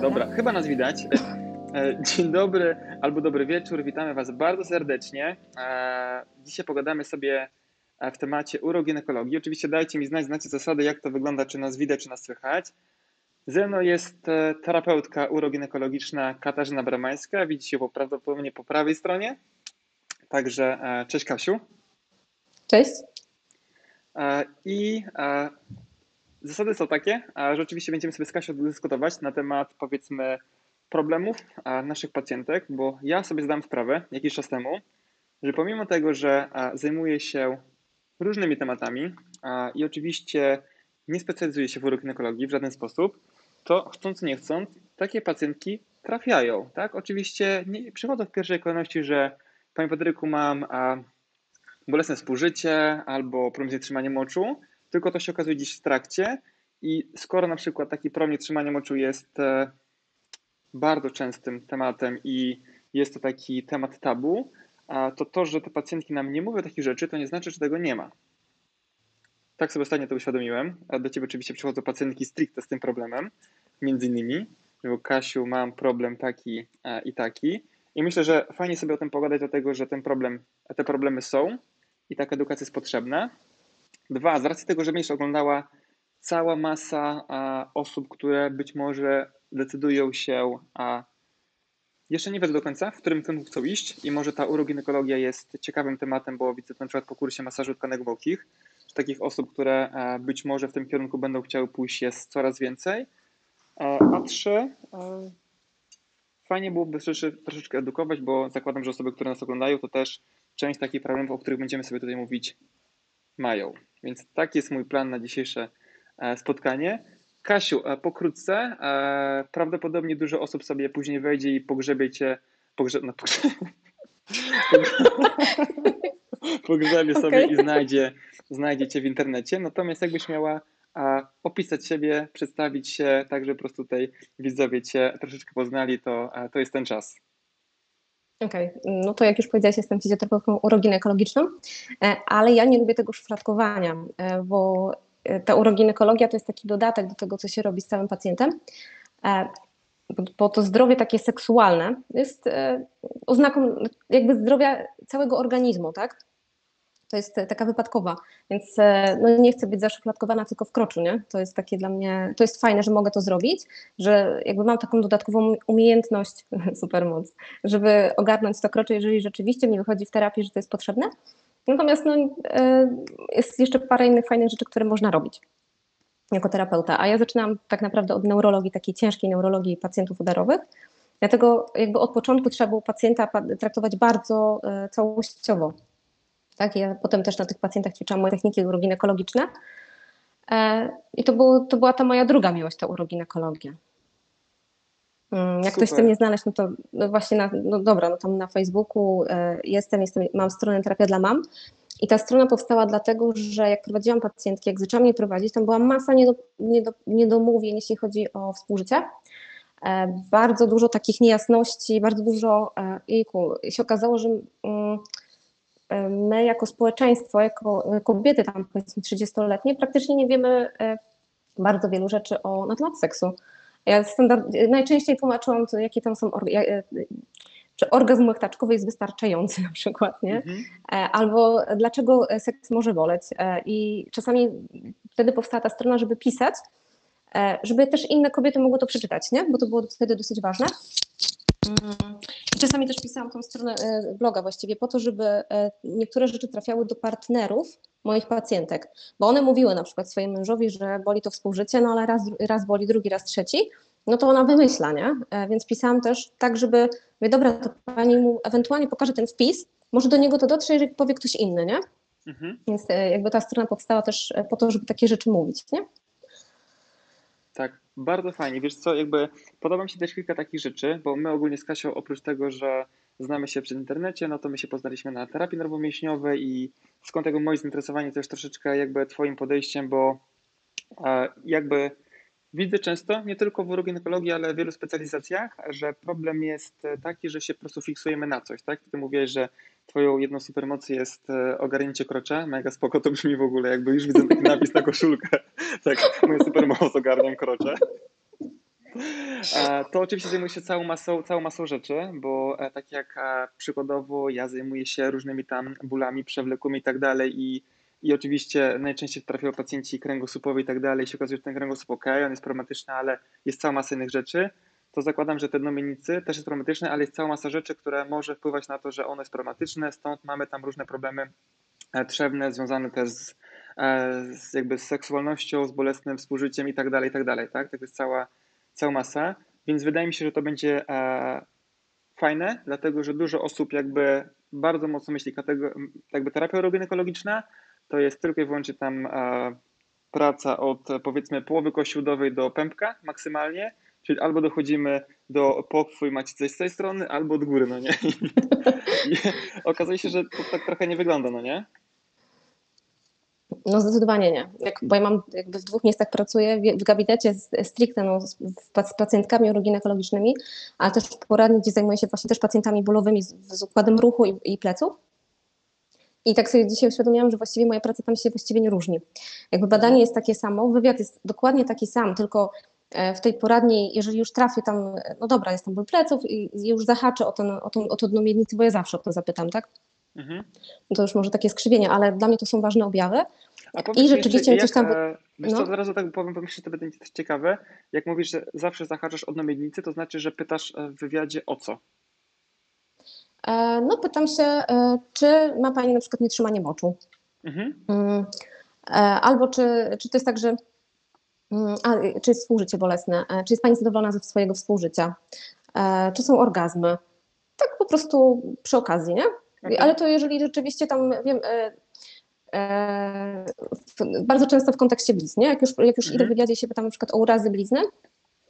dobra, chyba nas widać. E, dzień dobry albo dobry wieczór, witamy Was bardzo serdecznie. E, dzisiaj pogadamy sobie w temacie uroginekologii. Oczywiście dajcie mi znać, znacie zasady, jak to wygląda, czy nas widać, czy nas słychać. Ze mną jest e, terapeutka uroginekologiczna Katarzyna Bramańska. Widzicie ją prawdopodobnie po prawej stronie. Także cześć Kasiu. Cześć. I Zasady są takie, że oczywiście będziemy sobie z Kasią dyskutować na temat powiedzmy problemów naszych pacjentek, bo ja sobie zdałem sprawę jakiś czas temu, że pomimo tego, że zajmuję się różnymi tematami i oczywiście nie specjalizuję się w uroginekologii w żaden sposób, to chcąc nie chcąc, takie pacjentki trafiają. Tak? Oczywiście nie przychodzą w pierwszej kolejności, że Panie Patryku mam bolesne współżycie albo problem z nietrzymaniem oczu, tylko to się okazuje dziś w trakcie i skoro na przykład taki problem trzymania moczu jest e, bardzo częstym tematem i jest to taki temat tabu, to to, że te pacjentki nam nie mówią takich rzeczy, to nie znaczy, że tego nie ma. Tak sobie ostatnio to uświadomiłem. Do Ciebie oczywiście przychodzą pacjentki stricte z tym problemem, między innymi, że Kasiu, mam problem taki e, i taki. I myślę, że fajnie sobie o tym pogadać, dlatego że ten problem, te problemy są i taka edukacja jest potrzebna. Dwa, z racji tego, że będziesz oglądała cała masa a, osób, które być może decydują się, a jeszcze nie wiedzą do końca, w którym kierunku chcą iść i może ta uroginekologia jest ciekawym tematem, bo widzę to na przykład po kursie masażu tkanek włokich, że takich osób, które a, być może w tym kierunku będą chciały pójść jest coraz więcej. A, a trzy, fajnie byłoby troszeczkę edukować, bo zakładam, że osoby, które nas oglądają, to też część takich problemów, o których będziemy sobie tutaj mówić, mają. Więc taki jest mój plan na dzisiejsze e, spotkanie. Kasiu, e, pokrótce, e, prawdopodobnie dużo osób sobie później wejdzie i pogrzebie cię, pogrze, no, pogrzebie, pogrzebie okay. sobie i znajdzie, znajdzie cię w internecie. Natomiast jakbyś miała opisać siebie, przedstawić się, tak żeby po prostu tutaj widzowie cię troszeczkę poznali, to, to jest ten czas. Okej, okay. no to jak już powiedziałaś, jestem fizjoterapeutką uroginekologiczną, e, ale ja nie lubię tego szufladkowania, e, bo e, ta uroginekologia to jest taki dodatek do tego, co się robi z całym pacjentem, bo to zdrowie takie seksualne jest oznaką jakby zdrowia całego organizmu, tak? To jest taka wypadkowa, więc e, no, nie chcę być zaszufladkowana tylko w kroczu, nie? To jest takie dla mnie, to jest fajne, że mogę to zrobić, że jakby mam taką dodatkową umiejętność, supermoc, żeby ogarnąć to krocze, jeżeli rzeczywiście mi wychodzi w terapii, że to jest potrzebne. Natomiast no, e, jest jeszcze parę innych fajnych rzeczy, które można robić jako terapeuta, a ja zaczynam tak naprawdę od neurologii, takiej ciężkiej neurologii pacjentów udarowych, Dlatego jakby od początku trzeba było pacjenta traktować bardzo e, całościowo, tak? Ja potem też na tych pacjentach ćwiczyłam moje techniki uroginekologiczne. E, I to, było, to była ta moja druga miłość, ta uroginekologia. Mm, jak Super. ktoś chce mnie znaleźć, no to no właśnie na, no dobra, no tam na Facebooku e, jestem, jestem, mam stronę Terapia dla Mam i ta strona powstała dlatego, że jak prowadziłam pacjentki, jak zaczęłam je prowadzić, tam była masa niedo, niedo, niedomówień, jeśli chodzi o współżycie. E, bardzo dużo takich niejasności, bardzo dużo, jejku, się okazało, że mm, my jako społeczeństwo, jako kobiety tam powiedzmy 30-letnie, praktycznie nie wiemy e, bardzo wielu rzeczy o, na temat seksu. Ja standard, najczęściej tłumaczyłam, jakie tam są, e, czy orgazm łechtaczkowy jest wystarczający na przykład, nie? Mhm. E, albo dlaczego seks może boleć. I czasami wtedy powstała ta strona, żeby pisać, żeby też inne kobiety mogły to przeczytać, nie? Bo to było wtedy dosyć ważne. I czasami też pisałam tą stronę e, bloga właściwie po to, żeby e, niektóre rzeczy trafiały do partnerów moich pacjentek, bo one mówiły na przykład swojemu mężowi, że boli to współżycie, no ale raz, raz boli, drugi raz trzeci, no to ona wymyśla, nie? E, więc pisałam też tak, żeby, mówię, dobra, to pani mu ewentualnie pokaże ten wpis, może do niego to dotrze, jeżeli powie ktoś inny, nie? Mhm. Więc jakby ta strona powstała też po to, żeby takie rzeczy mówić, nie? Tak, bardzo fajnie. Wiesz co, jakby podoba mi się też kilka takich rzeczy, bo my ogólnie z Kasią oprócz tego, że znamy się przez internecie, no to my się poznaliśmy na terapii nerwomięśniowej i skąd tego moje zainteresowanie też troszeczkę jakby twoim podejściem, bo e, jakby widzę często, nie tylko w uroginekologii, ale w wielu specjalizacjach, że problem jest taki, że się po prostu fiksujemy na coś, tak? Ty mówiłeś, że twoją jedną supermocą jest e, ogarnięcie krocza, mega spoko to brzmi w ogóle, jakby już widzę taki napis na koszulkę, tak, moją supermoc ogarniam krocze. E, to oczywiście zajmuje się całą masą, całą masą rzeczy, bo e, tak jak przykładowo ja zajmuję się różnymi tam bólami, przewlekłymi i tak dalej i, i oczywiście najczęściej trafiają pacjenci kręgosłupowi i tak dalej. I się okazuje, że ten kręgosłup ok, on jest problematyczny, ale jest cała masa innych rzeczy, to zakładam, że ten nomienicy też jest problematyczny, ale jest cała masa rzeczy, które może wpływać na to, że ono jest problematyczne, stąd mamy tam różne problemy trzewne związane też z, z jakby z seksualnością, z bolesnym współżyciem i tak dalej, i tak dalej, tak? To jest cała całą masę, więc wydaje mi się, że to będzie e, fajne, dlatego że dużo osób jakby bardzo mocno myśli, jakby terapia urogynekologiczna to jest tylko i wyłącznie tam e, praca od powiedzmy połowy kości udowej do pępka maksymalnie, czyli albo dochodzimy do pochwy i macie coś z tej strony, albo od góry, no nie? I, okazuje się, że to tak trochę nie wygląda, no nie? No zdecydowanie nie, Jak, bo ja mam jakby w dwóch miejscach pracuję, w, gabinecie stricte no, z, z pacjentkami uroginekologicznymi, ale też w poradni, gdzie zajmuję się właśnie też pacjentami bólowymi z, z układem ruchu i, i pleców. I tak sobie dzisiaj uświadomiłam, że właściwie moja praca tam się właściwie nie różni. Jakby badanie jest takie samo, wywiad jest dokładnie taki sam, tylko w tej poradni, jeżeli już trafię tam, no dobra, jest tam ból pleców i już zahaczę o, ten, o, tą, o tą miednicę, bo ja zawsze o to zapytam, tak? Mhm. To już może takie skrzywienie, ale dla mnie to są ważne objawy. I rzeczywiście jeszcze, coś tam. Jak, wiesz no. co, od razu tak powiem, bo myślę, że to będzie też ciekawe. Jak mówisz, że zawsze zahaczasz od miednicy, to znaczy, że pytasz w wywiadzie o co? E, no, pytam się, e, czy ma Pani na przykład nietrzymanie moczu? Mhm. Mm, e, albo czy, czy to jest tak, że. Mm, a, czy jest współżycie bolesne? Czy jest Pani zadowolona ze swojego współżycia? Czy są orgazmy? Tak po prostu przy okazji, nie? Ale to jeżeli rzeczywiście tam wiem, w, bardzo często w kontekście blizny. Jak już, jak już mhm. idę w wywiadzie się pytam na przykład o urazy blizny,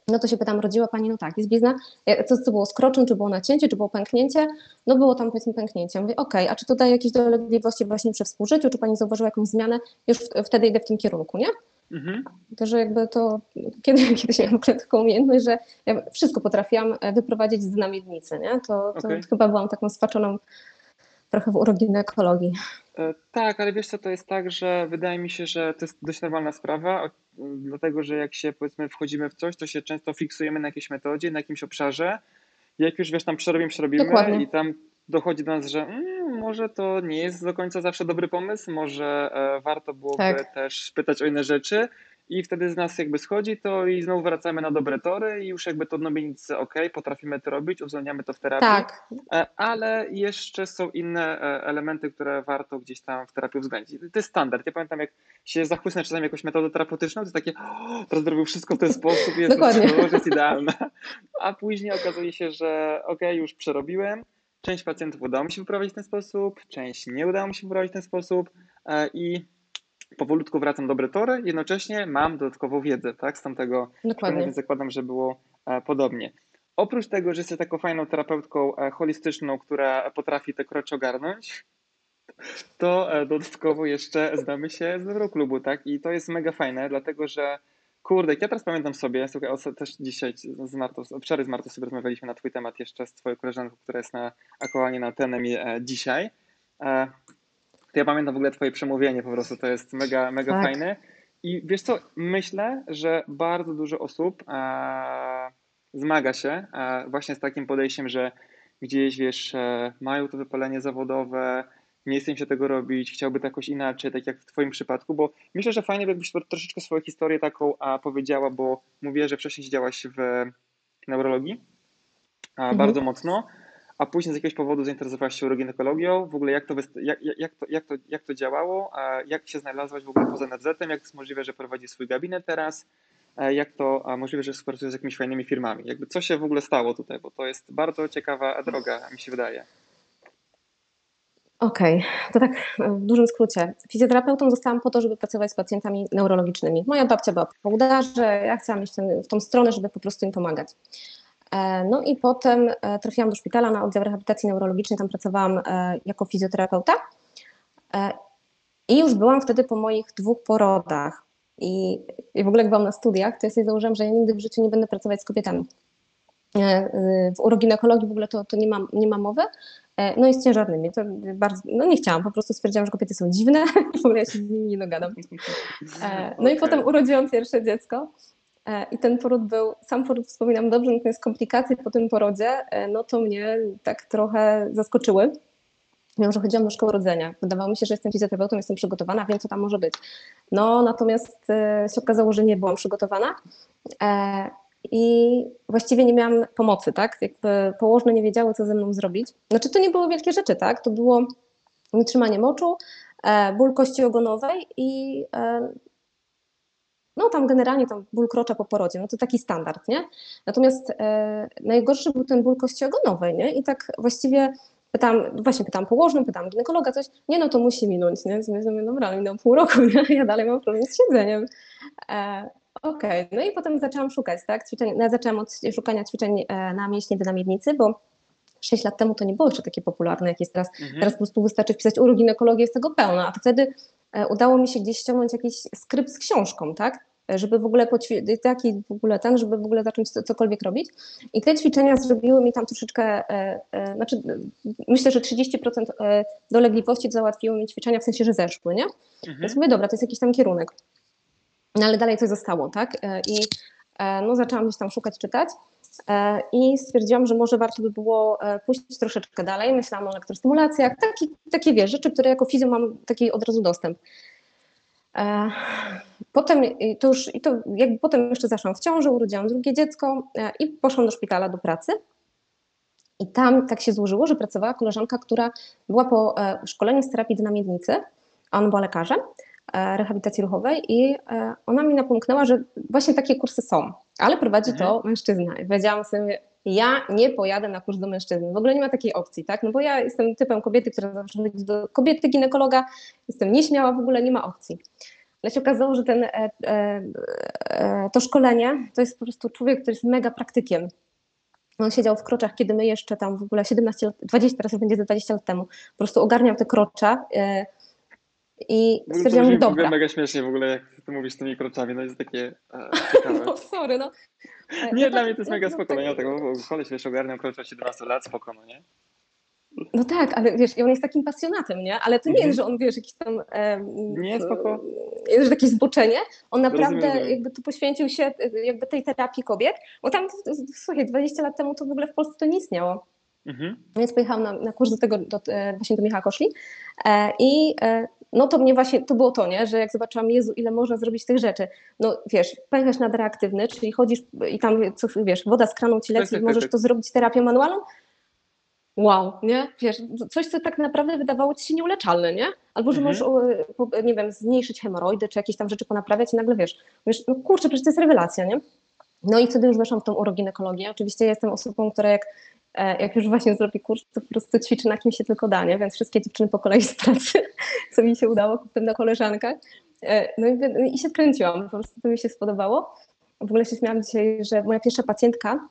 no to się pytam, rodziła Pani, no tak, jest blizna, co, co było skroczem, czy było nacięcie, czy było pęknięcie? No było tam powiedzmy pęknięcie. Mówię, okej, okay, a czy to daje jakieś dolegliwości właśnie przy współżyciu, czy Pani zauważyła jakąś zmianę? Już w, wtedy idę w tym kierunku, nie? Mhm. To, że jakby to, kiedy, kiedyś miałam taką umiejętność, że ja wszystko potrafiłam e, wyprowadzić z namiednicy, nie? To, to okay. chyba byłam taką spaczoną trochę w uroginekologii. E, tak, ale wiesz co, to jest tak, że wydaje mi się, że to jest dość normalna sprawa, dlatego że jak się powiedzmy wchodzimy w coś, to się często fiksujemy na jakiejś metodzie, na jakimś obszarze. Jak już wiesz, tam przerobimy, przerobimy Dokładnie. i tam dochodzi do nas, że mm, może to nie jest do końca zawsze dobry pomysł, może e, warto byłoby tak. też pytać o inne rzeczy i wtedy z nas jakby schodzi to i znowu wracamy na dobre tory i już jakby to odnowienicy ok, potrafimy to robić, uwzględniamy to w terapii, tak. E, ale jeszcze są inne e, elementy, które warto gdzieś tam w terapii uwzględnić. To jest standard. Ja pamiętam, jak się zachłysnę czasami jakąś metodę terapeutyczną, to jest takie, teraz zrobił wszystko w ten sposób, jest, to jest idealna. A później okazuje się, że ok, już przerobiłem, część pacjentów udało mi się wyprowadzić w ten sposób, część nie udało mi się wyprowadzić w ten sposób e, i powolutku wracam dobre tory, jednocześnie mam dodatkową wiedzę, tak, z tamtego Dokładnie. więc zakładam, że było e, podobnie. Oprócz tego, że jesteś taką fajną terapeutką e, holistyczną, która potrafi te krocze ogarnąć, to dodatkowo jeszcze znamy się z Neuroklubu, tak? I to jest mega fajne, dlatego że kurde, ja teraz pamiętam sobie, słuchaj, też dzisiaj z Martą, wczoraj z Martą sobie rozmawialiśmy na twój temat jeszcze z twoją koleżanką, która jest na, aktualnie na tenem dzisiaj to ja pamiętam w ogóle twoje przemówienie po prostu, to jest mega, mega tak. fajne. I wiesz co, myślę, że bardzo dużo osób e, zmaga się e, właśnie z takim podejściem, że gdzieś, wiesz, e, mają to wypalenie zawodowe, nie im się tego robić, chciałby to jakoś inaczej, tak jak w twoim przypadku, bo myślę, że fajnie jakbyś troszeczkę swoją historię taką a, powiedziała, bo mówię, że wcześniej siedziałaś w neurologii a, mhm. bardzo mocno, a później z jakiegoś powodu zainteresowałaś się uroginekologią, w ogóle jak to, jak, jak, to, jak, to, jak to działało, a jak się znalazłaś w ogóle poza NFZ-em, jak jest możliwe, że prowadzi swój gabinet teraz, jak to a możliwe, że współpracujesz z jakimiś fajnymi firmami. Jakby co się w ogóle stało tutaj, bo to jest bardzo ciekawa droga, mi się wydaje. Okej, okay. to tak w dużym skrócie. Fizjoterapeutą zostałam po to, żeby pracować z pacjentami neurologicznymi. Moja babcia była po udarze, ja chciałam iść w tą stronę, żeby po prostu im pomagać. E, no i potem e, trafiłam do szpitala na oddział rehabilitacji neurologicznej, tam pracowałam e, jako fizjoterapeuta. I już byłam wtedy po moich dwóch porodach. I, I w ogóle jak byłam na studiach, to ja sobie założyłam, że ja nigdy w życiu nie będę pracować z kobietami. W uroginekologii w ogóle to, to nie, ma, nie ma mowy. No i z ciężarnymi. To bardzo, no nie chciałam, po prostu stwierdziłam, że kobiety są dziwne w ogóle ja się z nimi nie dogadam. No okay. i potem urodziłam pierwsze dziecko. E, I ten poród był, sam poród wspominam dobrze, natomiast komplikacje po tym porodzie, e, no to mnie tak trochę zaskoczyły. Mimo, że chodziłam do szkoły rodzenia. Wydawało mi się, że jestem fizjoterapeutą, jestem przygotowana, wiem, co tam może być. No, natomiast e, się okazało, że nie byłam przygotowana i właściwie nie miałam pomocy, tak? Jakby położne nie wiedziały, co ze mną zrobić. Znaczy, to nie były wielkie rzeczy, tak? To było nietrzymanie moczu, ból kości ogonowej i no tam generalnie tam ból krocza po porodzie, no to taki standard, nie? Natomiast e, najgorszy był ten ból kości ogonowej, nie? I tak właściwie pytam, właśnie pytam położną, pytam ginekologa coś, nie no to musi minąć, nie? Myślę, dobra, minął pół roku, nie? Ja dalej mam problem z siedzeniem. Okej, okay. no i potem zaczęłam szukać, tak? Ćwiczeń, no, zaczęłam od szukania ćwiczeń e, na mięśnie wynamiednicy, bo 6 lat temu to nie było jeszcze takie popularne, jak jest teraz. Mhm. Teraz po prostu wystarczy wpisać uroginekologię, jest tego pełna, a to wtedy E, udało mi się gdzieś ściągnąć jakiś skrypt z książką, tak? E, żeby w ogóle taki w ogóle ten, żeby w ogóle zacząć cokolwiek robić. I te ćwiczenia zrobiły mi tam troszeczkę, e, e, znaczy myślę, że 30% e, dolegliwości załatwiły mi ćwiczenia, w sensie, że zeszły, nie? Mhm. Więc mówię, dobra, to jest jakiś tam kierunek. No ale dalej coś zostało, tak? I no, zaczęłam gdzieś tam szukać, czytać. E, i stwierdziłam, że może warto by było e, pójść troszeczkę dalej. Myślałam o elektrostymulacjach, taki, takie wiesz, rzeczy, które jako fizjo mam taki od razu dostęp. E, potem to już, i to jakby potem jeszcze zaszłam w ciąży, urodziłam drugie dziecko i poszłam do szpitala do pracy. I tam tak się złożyło, że pracowała koleżanka, która była po szkoleniu z terapii dynamiednicy, a ona była lekarzem rehabilitacji ruchowej i ona mi napomknęła, że właśnie takie kursy są ale prowadzi to mhm. mężczyzna. I powiedziałam sobie, ja nie pojadę na kurs do mężczyzny. W ogóle nie ma takiej opcji, tak? No bo ja jestem typem kobiety, która zawsze chodzi do kobiety ginekologa, jestem nieśmiała, w ogóle nie ma opcji. Ale się okazało, że ten, e, e, e, to szkolenie to jest po prostu człowiek, który jest mega praktykiem. On siedział w kroczach, kiedy my jeszcze tam w ogóle 17 lat, 20, teraz będzie 20 lat temu, po prostu ogarniał te krocza e, i stwierdziłam, że dobra. mega śmiesznie w ogóle, jak ty mówisz tymi kroczami, no jest takie e, no sorry, no. Nie, no dla tak, mnie to jest mega no, spoko, no, ja tego koleś, wiesz, ogarniał krocza 17 lat, spoko, no nie? No tak, ale wiesz, on jest takim pasjonatem, nie? Ale to nie jest, mhm. że on, wiesz, jakiś tam... nie, spoko. Jest takie zboczenie. On naprawdę rozumiem, jakby tu poświęcił się jakby tej terapii kobiet, bo tam, słuchaj, 20 lat temu to w ogóle w Polsce to nie istniało. Mhm. Więc pojechałam na, na kurs do tego, do, e, właśnie do Michała Koszli e, i e, no to mnie właśnie, to było to, nie, że jak zobaczyłam, Jezu, ile można zrobić tych rzeczy. No wiesz, pęcherz nadreaktywny, czyli chodzisz i tam, co, wiesz, woda z kranu ci leci i możesz to zrobić terapią manualną. Wow, nie? Wiesz, coś, co tak naprawdę wydawało ci się nieuleczalne, nie? Albo, że mhm. możesz, nie wiem, zmniejszyć hemoroidy, czy jakieś tam rzeczy ponaprawiać i nagle wiesz, wiesz, no kurczę, przecież to jest rewelacja, nie? No i wtedy już weszłam w tą uroginekologię. Oczywiście jestem osobą, która jak E, jak już właśnie zrobi kurs, to po prostu ćwiczy na kim się tylko da, nie? więc wszystkie dziewczyny po kolei z pracy, co mi się udało, potem na koleżankach. E, no i, i się kręciłam, po prostu to mi się spodobało. W ogóle się śmiałam dzisiaj, że moja pierwsza pacjentka,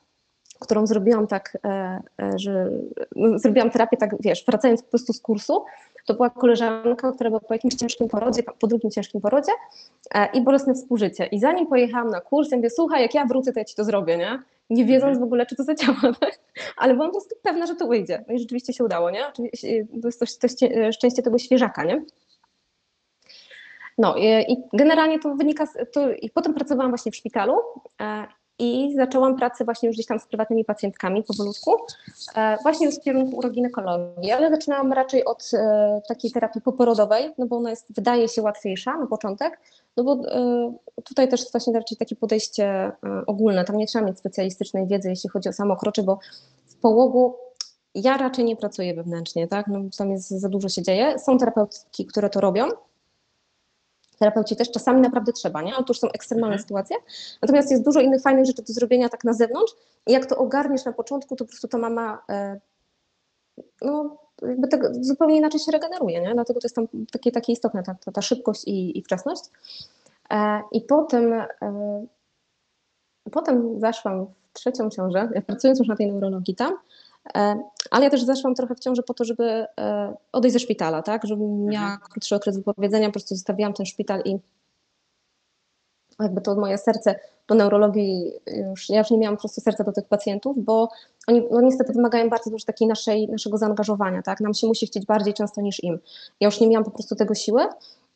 którą zrobiłam tak, e, że no, zrobiłam terapię tak, wiesz, wracając po prostu z kursu, to była koleżanka, która była po jakimś ciężkim porodzie, po drugim ciężkim porodzie i bolesne współżycie. I zanim pojechałam na kurs, ja mówię, słuchaj, jak ja wrócę, to ja ci to zrobię, nie? Nie wiedząc w ogóle, czy to zadziała, tak? ale byłam po prostu pewna, że to wyjdzie. No i rzeczywiście się udało, nie? To jest to, to szczęście tego świeżaka, nie? No i, i generalnie to wynika, z, to, i potem pracowałam właśnie w szpitalu e, i zaczęłam pracę właśnie już gdzieś tam z prywatnymi pacjentkami powolutku, e, właśnie już w kierunku uroginekologii, ale zaczynałam raczej od e, takiej terapii poporodowej, no bo ona jest, wydaje się łatwiejsza na początek, no bo e, tutaj też jest właśnie raczej takie podejście e, ogólne, tam nie trzeba mieć specjalistycznej wiedzy, jeśli chodzi o samokroczy, bo w połogu ja raczej nie pracuję wewnętrznie, tak? No, tam jest za dużo się dzieje. Są terapeutki, które to robią. Terapeuci też czasami naprawdę trzeba, nie? Już są ekstremalne mhm. sytuacje. Natomiast jest dużo innych fajnych rzeczy do zrobienia tak na zewnątrz i jak to ogarniesz na początku, to po prostu ta mama e, no, jakby zupełnie inaczej się regeneruje, nie? dlatego to jest tam takie, takie istotne, ta, ta, ta szybkość i, i wczesność. E, I potem, e, potem zaszłam w trzecią ciążę, pracując już na tej neurologii tam, e, ale ja też zeszłam trochę w ciąży po to, żeby e, odejść ze szpitala, tak, żebym miała mhm. krótszy okres wypowiedzenia, po prostu zostawiłam ten szpital i jakby to moje serce do neurologii, już, ja już nie miałam po prostu serca do tych pacjentów, bo oni no niestety wymagają bardzo dużo takiej naszej, naszego zaangażowania, tak? Nam się musi chcieć bardziej często niż im. Ja już nie miałam po prostu tego siły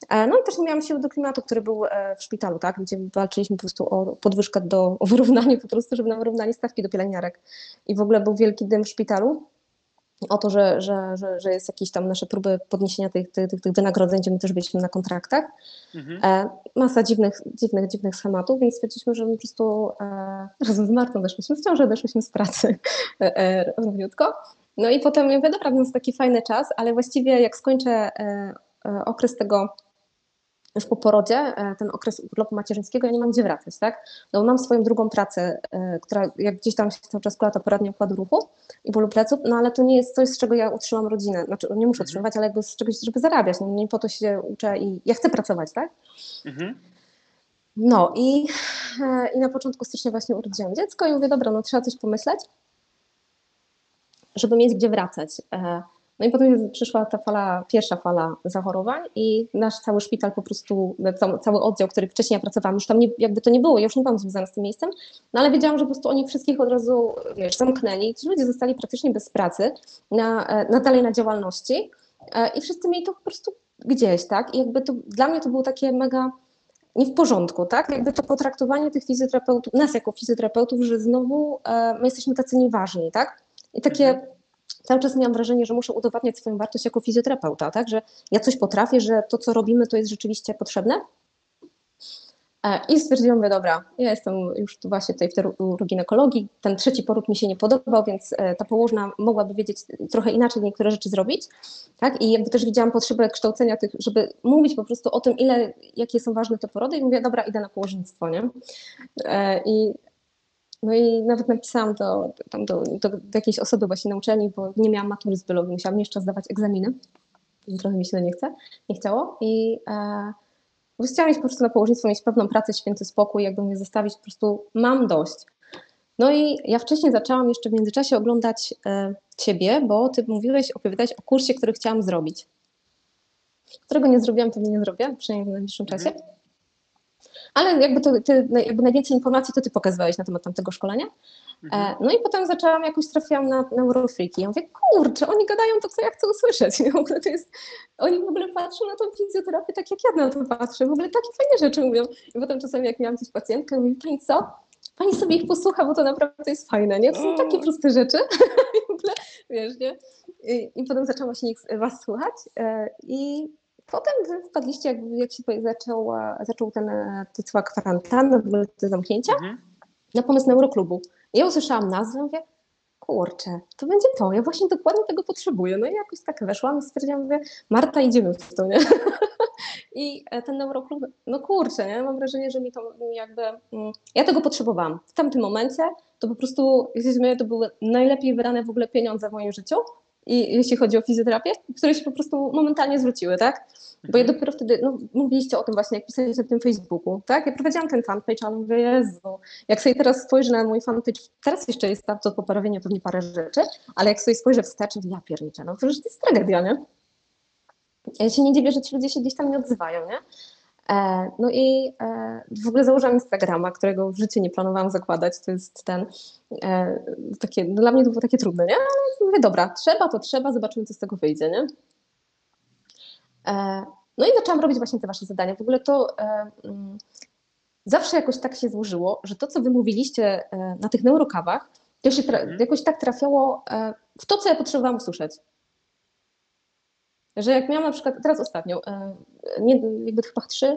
E, no i też nie miałam siły do klimatu, który był e, w szpitalu, tak, gdzie walczyliśmy po prostu o podwyżkę do, o wyrównanie po prostu, żeby na wyrównanie stawki do pielęgniarek. I w ogóle był wielki dym w szpitalu o to, że, że, że, że jest jakieś tam nasze próby podniesienia tych, tych, tych wynagrodzeń, gdzie my też byliśmy na kontraktach. Mhm. E, masa dziwnych, dziwnych, dziwnych schematów, więc stwierdziliśmy, że my po prostu e, razem z Martą weszliśmy w ciążę, weszliśmy z pracy e, e, równiutko. No i potem mówię, dobra, to jest taki fajny czas, ale właściwie jak skończę e, e, okres tego już po porodzie, e, ten okres urlopu macierzyńskiego, ja nie mam gdzie wracać, tak? No mam swoją drugą pracę, e, która jak gdzieś tam się cały czas kłada poradnie układu ruchu i bólu pleców, no ale to nie jest coś, z czego ja utrzymam rodzinę. Znaczy, nie muszę mhm. utrzymywać, ale jakby z czegoś, żeby zarabiać. No nie po to się uczę i ja chcę pracować, tak? Mhm. No i, e, i na początku stycznia właśnie urodziłam dziecko i mówię, dobra, no trzeba coś pomyśleć, żeby mieć gdzie wracać. No i potem przyszła ta fala, pierwsza fala zachorowań i nasz cały szpital po prostu, cały, oddział, który wcześniej ja pracowałam, już tam nie, jakby to nie było, ja już nie byłam związana z tym miejscem, no ale wiedziałam, że po prostu oni wszystkich od razu, wiesz, zamknęli, ci ludzie zostali praktycznie bez pracy, na, na dalej na działalności e, i wszyscy mieli to po prostu gdzieś, tak, i jakby to, dla mnie to było takie mega nie w porządku, tak? Jakby to potraktowanie tych fizjoterapeutów, nas jako fizjoterapeutów, że znowu e, my jesteśmy tacy nieważni, tak? I takie mhm cały czas miałam wrażenie, że muszę udowadniać swoją wartość jako fizjoterapeuta, tak? że ja coś potrafię, że to, co robimy, to jest rzeczywiście potrzebne. E, I stwierdziłam, że dobra, ja jestem już tu właśnie tutaj w tej uroginekologii, ten trzeci poród mi się nie podobał, więc e, ta położna mogłaby wiedzieć trochę inaczej niektóre rzeczy zrobić, tak? I jakby też widziałam potrzebę kształcenia tych, żeby mówić po prostu o tym, ile, jakie są ważne te porody i mówię, dobra, idę na położnictwo, nie? E, I no i nawet napisałam to tam do, do, do jakiejś osoby właśnie na uczelni, bo nie miałam matury z biologii, musiałam jeszcze zdawać egzaminy. Trochę mi się to nie chce, nie chciało. I e, chciałam mieć po prostu na położnictwo, mieć pewną pracę, święty spokój, jakby mnie zostawić, po prostu mam dość. No i ja wcześniej zaczęłam jeszcze w międzyczasie oglądać e, Ciebie, bo Ty mówiłeś, opowiadałeś o kursie, który chciałam zrobić. Którego nie zrobiłam, pewnie nie zrobię, przynajmniej w najbliższym czasie. Mhm. Ale jakby, to, ty, jakby najwięcej informacji to ty pokazywałeś na temat tamtego szkolenia. Mhm. E, no i potem zaczęłam, jakoś trafiłam na neurofreaki. Ja mówię, kurczę, oni gadają to, co ja chcę usłyszeć. W ogóle to jest, oni w ogóle patrzą na tą fizjoterapię tak, jak ja na to patrzę. W ogóle takie fajne rzeczy mówią. I potem czasami, jak miałam coś pacjentkę, mówię, pani co? Pani sobie ich posłucha, bo to naprawdę jest fajne, nie? To są takie proste rzeczy. I w ogóle, wiesz, nie? I, i potem zaczęłam właśnie ich, was słuchać e, i Potem wpadliście, jak, jak się zaczął, zaczął ten, ta cała kwarantanna, te zamknięcia, mhm. na pomysł neuroklubu. Ja usłyszałam nazwę, mówię, kurczę, to będzie to, ja właśnie dokładnie tego potrzebuję. No i jakoś tak weszłam i stwierdziłam, mówię, Marta, idziemy w to, nie? I e, ten neuroklub, no kurczę, nie? Mam wrażenie, że mi to jakby, mm, ja tego potrzebowałam. W tamtym momencie to po prostu, to były najlepiej wydane w ogóle pieniądze w moim życiu, i jeśli chodzi o fizjoterapię, które się po prostu momentalnie zwróciły, tak? Bo ja mhm. dopiero wtedy, no mówiliście o tym właśnie, jak pisaliście na tym Facebooku, tak? Ja prowadziłam ten fanpage, ale mówię, Jezu, jak sobie teraz spojrzę na mój fanpage, teraz jeszcze jest tam do poprawienia pewnie parę rzeczy, ale jak sobie spojrzę wstecz, to ja pierniczę, no to już jest tragedia, nie? Ja się nie dziwię, że ci ludzie się gdzieś tam nie odzywają, nie? E, no i e, w ogóle założyłam Instagrama, którego w życiu nie planowałam zakładać. To jest ten, e, takie, dla mnie to było takie trudne, nie? Ale mówię, dobra, trzeba, to trzeba, zobaczymy, co z tego wyjdzie, nie? No i zaczęłam robić właśnie te wasze zadania. W ogóle to mm, zawsze jakoś tak się złożyło, że to, co wy mówiliście na tych neurokawach, to się jakoś tak trafiało w to, co ja potrzebowałam usłyszeć. Że jak miałam na przykład, teraz ostatnio, e, nie, jakby chyba trzy,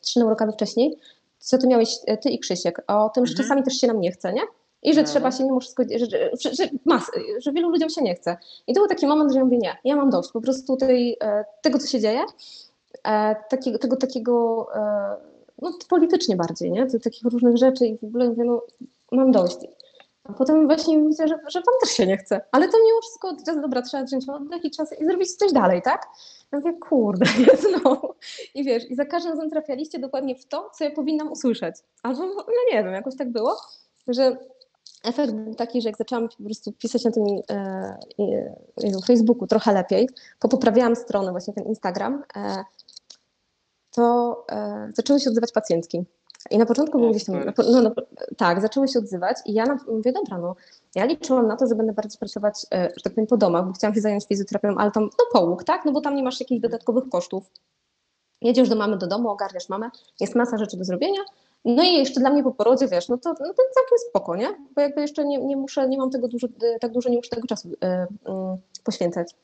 trzy neurokawy wcześniej, co tu miałeś e, ty i Krzysiek, o tym, że mhm. czasami też się nam nie chce, nie? I że no. trzeba się mimo wszystko, że, że, że, mas, że wielu ludziom się nie chce. I to był taki moment, że ja mówię, nie, ja mam dość po prostu tej, e, tego, co się dzieje, takiego, tego takiego, no politycznie bardziej, nie? Takich różnych rzeczy i w ogóle mówię, no mam dość. A potem właśnie widzę, że, że wam też się nie chce. Ale to mimo wszystko, teraz dobra, trzeba wziąć oddech czas i zrobić coś dalej, tak? Ja mówię, kurde, znowu. I wiesz, i za każdym razem trafialiście dokładnie w to, co ja powinnam usłyszeć. Albo, no nie wiem, jakoś tak było, że efekt był taki, że jak zaczęłam po prostu pisać na tym e, e, Facebooku trochę lepiej, popoprawiałam stronę, właśnie ten Instagram, e, to e, zaczęły się odzywać pacjentki. I na początku był gdzieś tam, no, no, tak, zaczęły się odzywać i ja mówię, dobra, no, ja liczyłam na to, że będę bardziej pracować, e, że tak powiem, po domach, bo chciałam się zająć fizjoterapią, ale tam, no połóg, tak, no bo tam nie masz jakichś dodatkowych kosztów. jedziesz do mamy do domu, ogarniasz mamę, jest masa rzeczy do zrobienia, no i jeszcze dla mnie po porodzie, wiesz, no to, no to całkiem spoko, nie? Bo jakby jeszcze nie, nie muszę, nie mam tego dużo, tak dużo, nie muszę tego czasu y, y, poświęcać.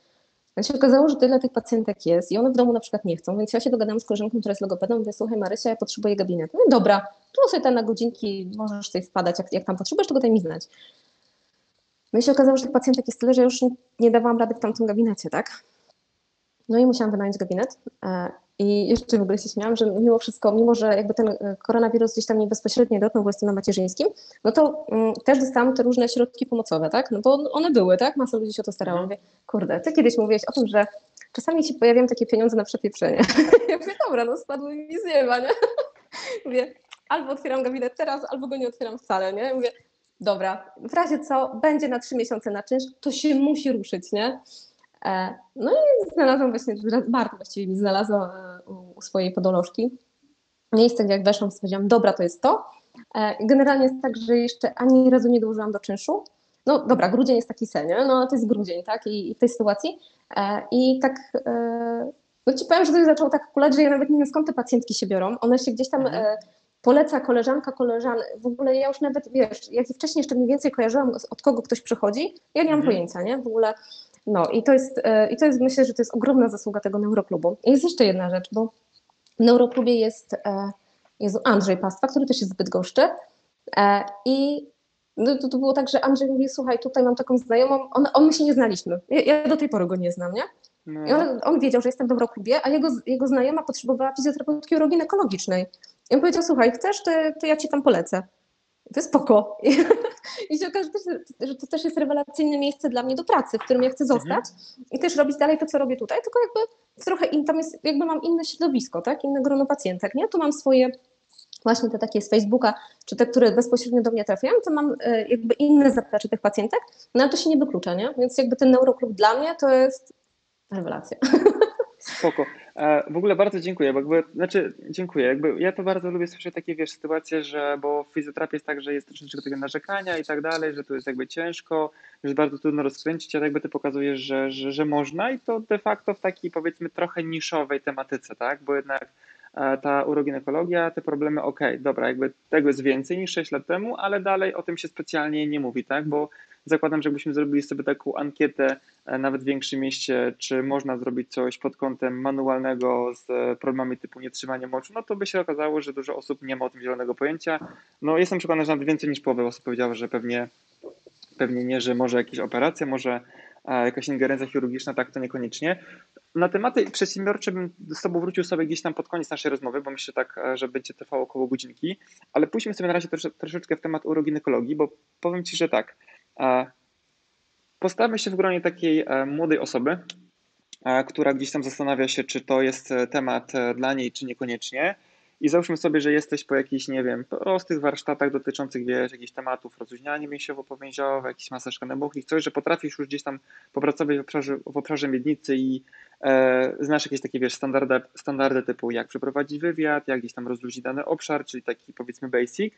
Więc się okazało, że tyle tych pacjentek jest i one w domu na przykład nie chcą, więc ja się dogadam z koleżanką, która jest logopedą, mówię, słuchaj Marysia, ja potrzebuję gabinetu. No dobra, tu sobie tam na godzinki możesz sobie wpadać, jak, jak tam potrzebujesz, to daj mi znać. No i się okazało, że tych pacjentek jest tyle, że już nie, nie dawałam rady w tamtym gabinecie, tak? No i musiałam wynająć gabinet e, i jeszcze w ogóle się śmiałam, że mimo wszystko, mimo że jakby ten e, koronawirus gdzieś tam mnie bezpośrednio dotknął, bo jestem na macierzyńskim, no to mm, też dostałam te różne środki pomocowe, tak? No bo one były, tak? Masa ludzi się o to starała. Mhm. Mówię, kurde, ty kiedyś mówiłeś o tym, że czasami się pojawiają takie pieniądze na przepieprzenie. ja mówię, dobra, no spadły mi z nieba, nie? mówię, albo otwieram gabinet teraz, albo go nie otwieram wcale, nie? Mówię, dobra, w razie co, będzie na trzy miesiące na czynsz, to się musi ruszyć, nie? E, no i znalazłam właśnie, Marta właściwie mi znalazła e, u swojej podolożki miejsce, gdzie jak weszłam, stwierdziłam, dobra, to jest to. E, generalnie jest tak, że jeszcze ani razu nie dołożyłam do czynszu. No dobra, grudzień jest taki sen, no to jest grudzień, tak, i, i w tej sytuacji. I tak, no ci powiem, że to zaczęło tak kulać, że ja nawet nie wiem skąd te pacjentki się biorą. One się gdzieś tam mhm. poleca koleżanka, koleżan. W ogóle ja już nawet, wiesz, jak wcześniej jeszcze mniej więcej kojarzyłam, od kogo ktoś przychodzi, ja nie mam mhm. pojęcia, nie, w ogóle no i to jest, e, i to jest, myślę, że to jest ogromna zasługa tego neuroklubu. I jest jeszcze jedna rzecz, bo w neuroklubie jest, e, Andrzej Pastwa, który też jest zbyt goszczy e, i no, to, to było tak, że Andrzej mówi, słuchaj, tutaj mam taką znajomą, on, on my się nie znaliśmy, ja, ja do tej pory go nie znam, nie? No. I on, on, wiedział, że jestem w neuroklubie, a jego, jego znajoma potrzebowała fizjoterapeutki uroginekologicznej. I on powiedział, słuchaj, chcesz, to, to ja ci tam polecę. To jest spoko. I się okaże, że to też jest rewelacyjne miejsce dla mnie do pracy, w którym ja chcę mhm. zostać mhm. i też robić dalej to, co robię tutaj, tylko jakby trochę in, tam jest, jakby mam inne środowisko, tak? Inne grono pacjentek, nie? Tu mam swoje właśnie te takie z Facebooka, czy te, które bezpośrednio do mnie trafiają, to mam e, jakby inne zaplecze tych pacjentek, no ale to się nie wyklucza, nie? Więc jakby ten neuroklub dla mnie to jest rewelacja. Spoko. W ogóle bardzo dziękuję, bo jakby, znaczy dziękuję, jakby ja to bardzo lubię słyszeć takie, wiesz, sytuacje, że, bo w fizjoterapii jest tak, że jest troszeczkę tego narzekania i tak dalej, że tu jest jakby ciężko, że jest bardzo trudno rozkręcić, a jakby ty pokazujesz, że, że, że można i to de facto w takiej powiedzmy trochę niszowej tematyce, tak, bo jednak e, ta uroginekologia, te problemy, ok, dobra, jakby tego jest więcej niż 6 lat temu, ale dalej o tym się specjalnie nie mówi, tak, bo zakładam, że jakbyśmy zrobili sobie taką ankietę e, nawet w większym mieście, czy można zrobić coś pod kątem manualnego z problemami typu nietrzymanie moczu, no to by się okazało, że dużo osób nie ma o tym zielonego pojęcia. No jestem przekonany, że nawet więcej niż połowa osób powiedziała, że pewnie, pewnie nie, że może jakieś operacje, może e, jakaś ingerencja chirurgiczna, tak to niekoniecznie. Na tematy przedsiębiorcze bym z Tobą wrócił sobie gdzieś tam pod koniec naszej rozmowy, bo myślę tak, e, że będzie trwało około godzinki, ale pójdźmy sobie na razie troszeczkę w temat uroginekologii, bo powiem Ci, że tak, Postawmy się w gronie takiej e, młodej osoby, e, która gdzieś tam zastanawia się, czy to jest e, temat dla niej, czy niekoniecznie. I załóżmy sobie, że jesteś po jakichś, nie wiem, prostych warsztatach dotyczących, wiesz, jakichś tematów rozluźniania mięsiowo-powięziowe, jakiś maseczka i coś, że potrafisz już gdzieś tam popracować w obszarze, w obszarze miednicy i e, znasz jakieś takie, wiesz, standardy, standardy typu jak przeprowadzić wywiad, jak gdzieś tam rozluźnić dany obszar, czyli taki powiedzmy basic.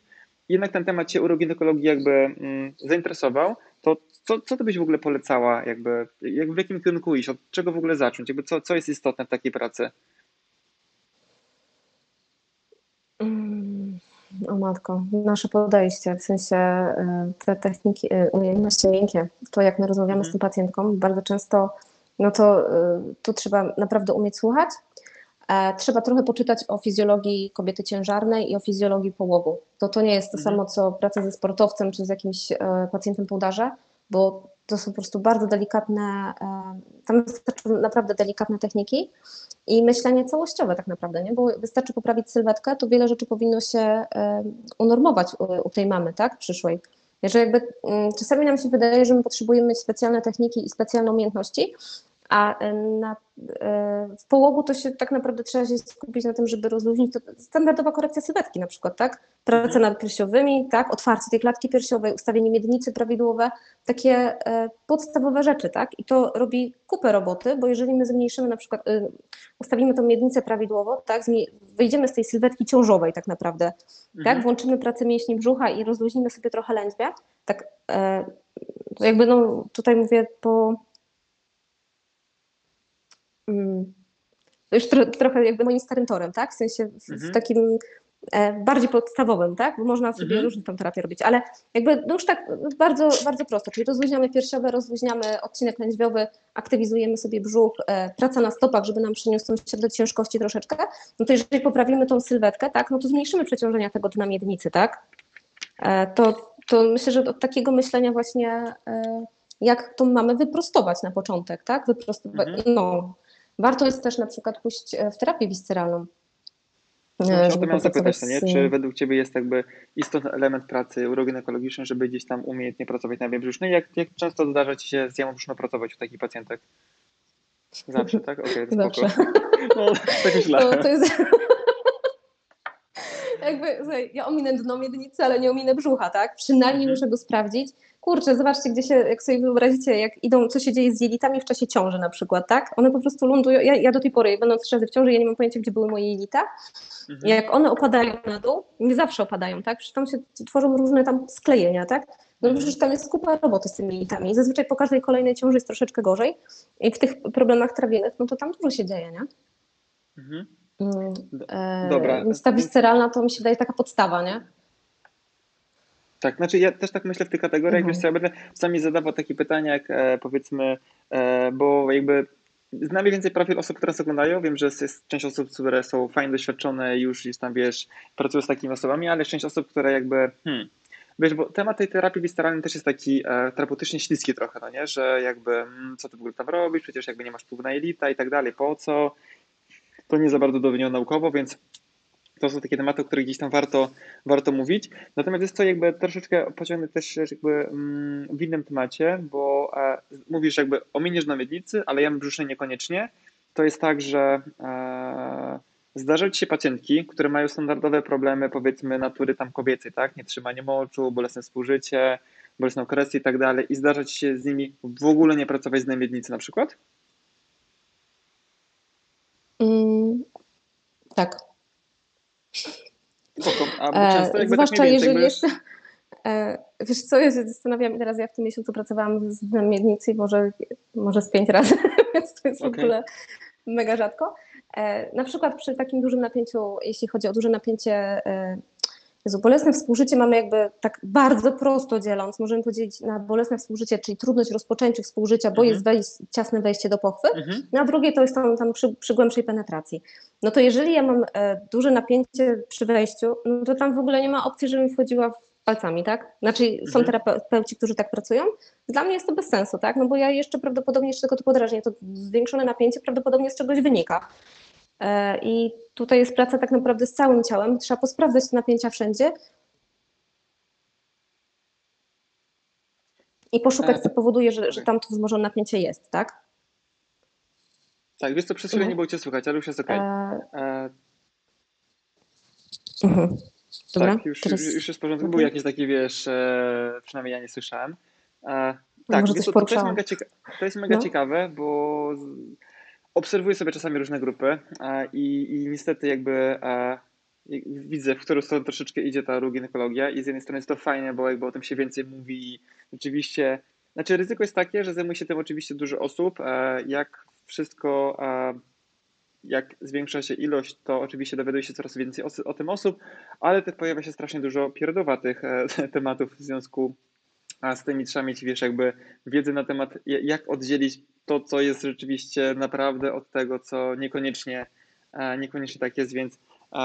Jednak ten temat Cię uroginekologii jakby mm, zainteresował, to co, co ty byś w ogóle polecała, jakby, jak w jakim kierunku iść, od czego w ogóle zacząć, jakby co, co jest istotne w takiej pracy? Mm, o matko, nasze podejście, w sensie e, te techniki, e, umiejętności miękkie, to jak my rozmawiamy z mhm. tą pacjentką, bardzo często, no to e, tu trzeba naprawdę umieć słuchać, Trzeba trochę poczytać o fizjologii kobiety ciężarnej i o fizjologii połogu. To to nie jest to mhm. samo, co praca ze sportowcem czy z jakimś pacjentem po udarze, bo to są po prostu bardzo delikatne, tam wystarczą naprawdę delikatne techniki i myślenie całościowe tak naprawdę, nie? bo wystarczy poprawić sylwetkę, to wiele rzeczy powinno się unormować u tej mamy, tak, przyszłej. Że jakby mm, czasami nam się wydaje, że my potrzebujemy mieć specjalne techniki i specjalne umiejętności, a e, na, e, w połogu to się tak naprawdę trzeba się skupić na tym, żeby rozluźnić to standardowa korekcja sylwetki na przykład, tak? Prace mhm. nad piersiowymi, tak? Otwarcie tej klatki piersiowej, ustawienie miednicy prawidłowe, takie e, podstawowe rzeczy, tak? I to robi kupę roboty, bo jeżeli my zmniejszymy na przykład, ustawimy tą miednicę prawidłowo, tak? Wyjdziemy z tej sylwetki ciążowej tak naprawdę, tak? mhm. tak? Włączymy pracę mięśni brzucha i rozluźnimy sobie trochę lędźwia, tak? Jakby no tutaj mówię po. Już tro, trochę jakby moim starym torem, tak? W sensie w, Mhm. w takim e, bardziej podstawowym, tak? Bo można sobie Mhm. różne tam terapie robić, ale jakby no już tak bardzo, bardzo prosto, czyli rozluźniamy piersiowe, rozluźniamy odcinek lędźwiowy, aktywizujemy sobie brzuch, e, praca na stopach, żeby nam przyniósł tą środek ciężkości troszeczkę, no to jeżeli poprawimy tą sylwetkę, tak, no to zmniejszymy przeciążenia tego dna miednicy, tak? E, to, to myślę, że od takiego myślenia właśnie, e, jak to mamy wyprostować na początek, tak? Wyprostować, Mhm. no. Warto jest też na przykład pójść e, w terapię visceralną. e, Właśnie o to żeby zapytać, no popracować nie? z- czy według Ciebie jest jakby istotny element pracy uroginekologicznej, żeby gdzieś tam umiejętnie pracować na brzusznej? Jak, jak często zdarza Ci się z jamą brzuszną pracować u takich pacjentek? Zawsze, tak? Okej, to Zawsze. spoko. No, tak myślałem. To, to jest... Jakby, słuchaj, ja ominę dno miednicy, ale nie ominę brzucha, tak? Przynajmniej Mhm. muszę go sprawdzić. Kurczę, zobaczcie, gdzie się, jak sobie wyobrazicie, jak idą, co się dzieje z jelitami w czasie ciąży na przykład, tak? One po prostu lądują, ja, ja do tej pory, będąc trzy razy w ciąży, ja nie mam pojęcia, gdzie były moje jelita. Mhm. Jak one opadają na dół, nie zawsze opadają, tak? Przecież tam się tworzą różne tam sklejenia, tak? No przecież tam jest kupa roboty z tymi jelitami. Zazwyczaj po każdej kolejnej ciąży jest troszeczkę gorzej. I w tych problemach trawiennych, no to tam dużo się dzieje, nie? Mhm. Mm, e, dobra. Więc ta visceralna to mi się daje taka podstawa, nie? Tak, znaczy ja też tak myślę w tych kategoriach, Mhm. wiesz co, ja będę czasami zadawał takie pytania, jak e, powiedzmy, e, bo jakby znam więcej profil osób, które nas oglądają, wiem, że jest, część osób, które są fajnie doświadczone, już jest tam, wiesz, pracują z takimi osobami, ale część osób, które jakby, hmm, wiesz, bo temat tej terapii visceralnej też jest taki e, terapeutycznie śliski trochę, no nie, że jakby, mm, co ty w ogóle tam robisz, przecież jakby nie masz wpływu na jelita i tak dalej, po co, to nie za bardzo dowodniono naukowo, więc to są takie tematy, o których gdzieś tam warto, warto mówić. Natomiast jest to jakby troszeczkę pociągnę też jakby mm, w innym temacie, bo e, mówisz jakby ominiesz na miednicy, ale jamy brzusznej niekoniecznie. To jest tak, że e, zdarzają się pacjentki, które mają standardowe problemy powiedzmy natury tam kobiecej, tak? Nietrzymanie moczu, bolesne współżycie, bolesną okresję i tak dalej i zdarza się z nimi w ogóle nie pracować z miednicy na przykład? Mm, tak. Spoko. A E, często jakby zwłaszcza tak jeżeli jest. E, wiesz co, ja się zastanawiam, teraz ja w tym miesiącu pracowałam z dnem miednicy może, może z pięć razy, więc to jest w Okej. ogóle mega rzadko. E, na przykład przy takim dużym napięciu, jeśli chodzi o duże napięcie, Jezu, bolesne współżycie mamy jakby tak bardzo prosto dzieląc, możemy podzielić na bolesne współżycie, czyli trudność rozpoczęciu współżycia, bo Mhm. jest wejść, ciasne wejście do pochwy, Mhm. no a drugie to jest tam, tam przy, przy głębszej penetracji. No to jeżeli ja mam e, duże napięcie przy wejściu, no to tam w ogóle nie ma opcji, żebym wchodziła palcami, tak? Znaczy są Mhm. terapeuci, którzy tak pracują. Dla mnie jest to bez sensu, tak? No bo ja jeszcze prawdopodobnie jeszcze tylko to podrażnię, to zwiększone napięcie prawdopodobnie z czegoś wynika. E, I tutaj jest praca tak naprawdę z całym ciałem. Trzeba posprawdzać te napięcia wszędzie i poszukać, E, co powoduje, że, że okej. tam to wzmożone napięcie jest, tak? Tak, wiesz co, przez chwilę Mhm. nie było cię słychać, ale już jest okej. E, E, mhm. Dobra, tak, już, teraz- już, jest w porządku. Mhm. Był jakiś taki, wiesz, e, przynajmniej ja nie słyszałem. E, tak, co, to, to jest mega, cieka- to jest mega No. ciekawe, bo obserwuję sobie czasami różne grupy e, i, i niestety jakby e, widzę, w którą stronę troszeczkę idzie ta ginekologia i z jednej strony jest to fajne, bo jakby o tym się więcej mówi i rzeczywiście, znaczy ryzyko jest takie, że zajmuje się tym oczywiście dużo osób, e, jak wszystko jak zwiększa się ilość, to oczywiście dowiaduje się coraz więcej os- o tym osób, ale też pojawia się strasznie dużo pierdowatych tematów w związku a z tymi trzeba mieć, wiesz, jakby wiedzę na temat, ja- jak oddzielić to, co jest rzeczywiście naprawdę od tego, co niekoniecznie, e, niekoniecznie tak jest, więc e,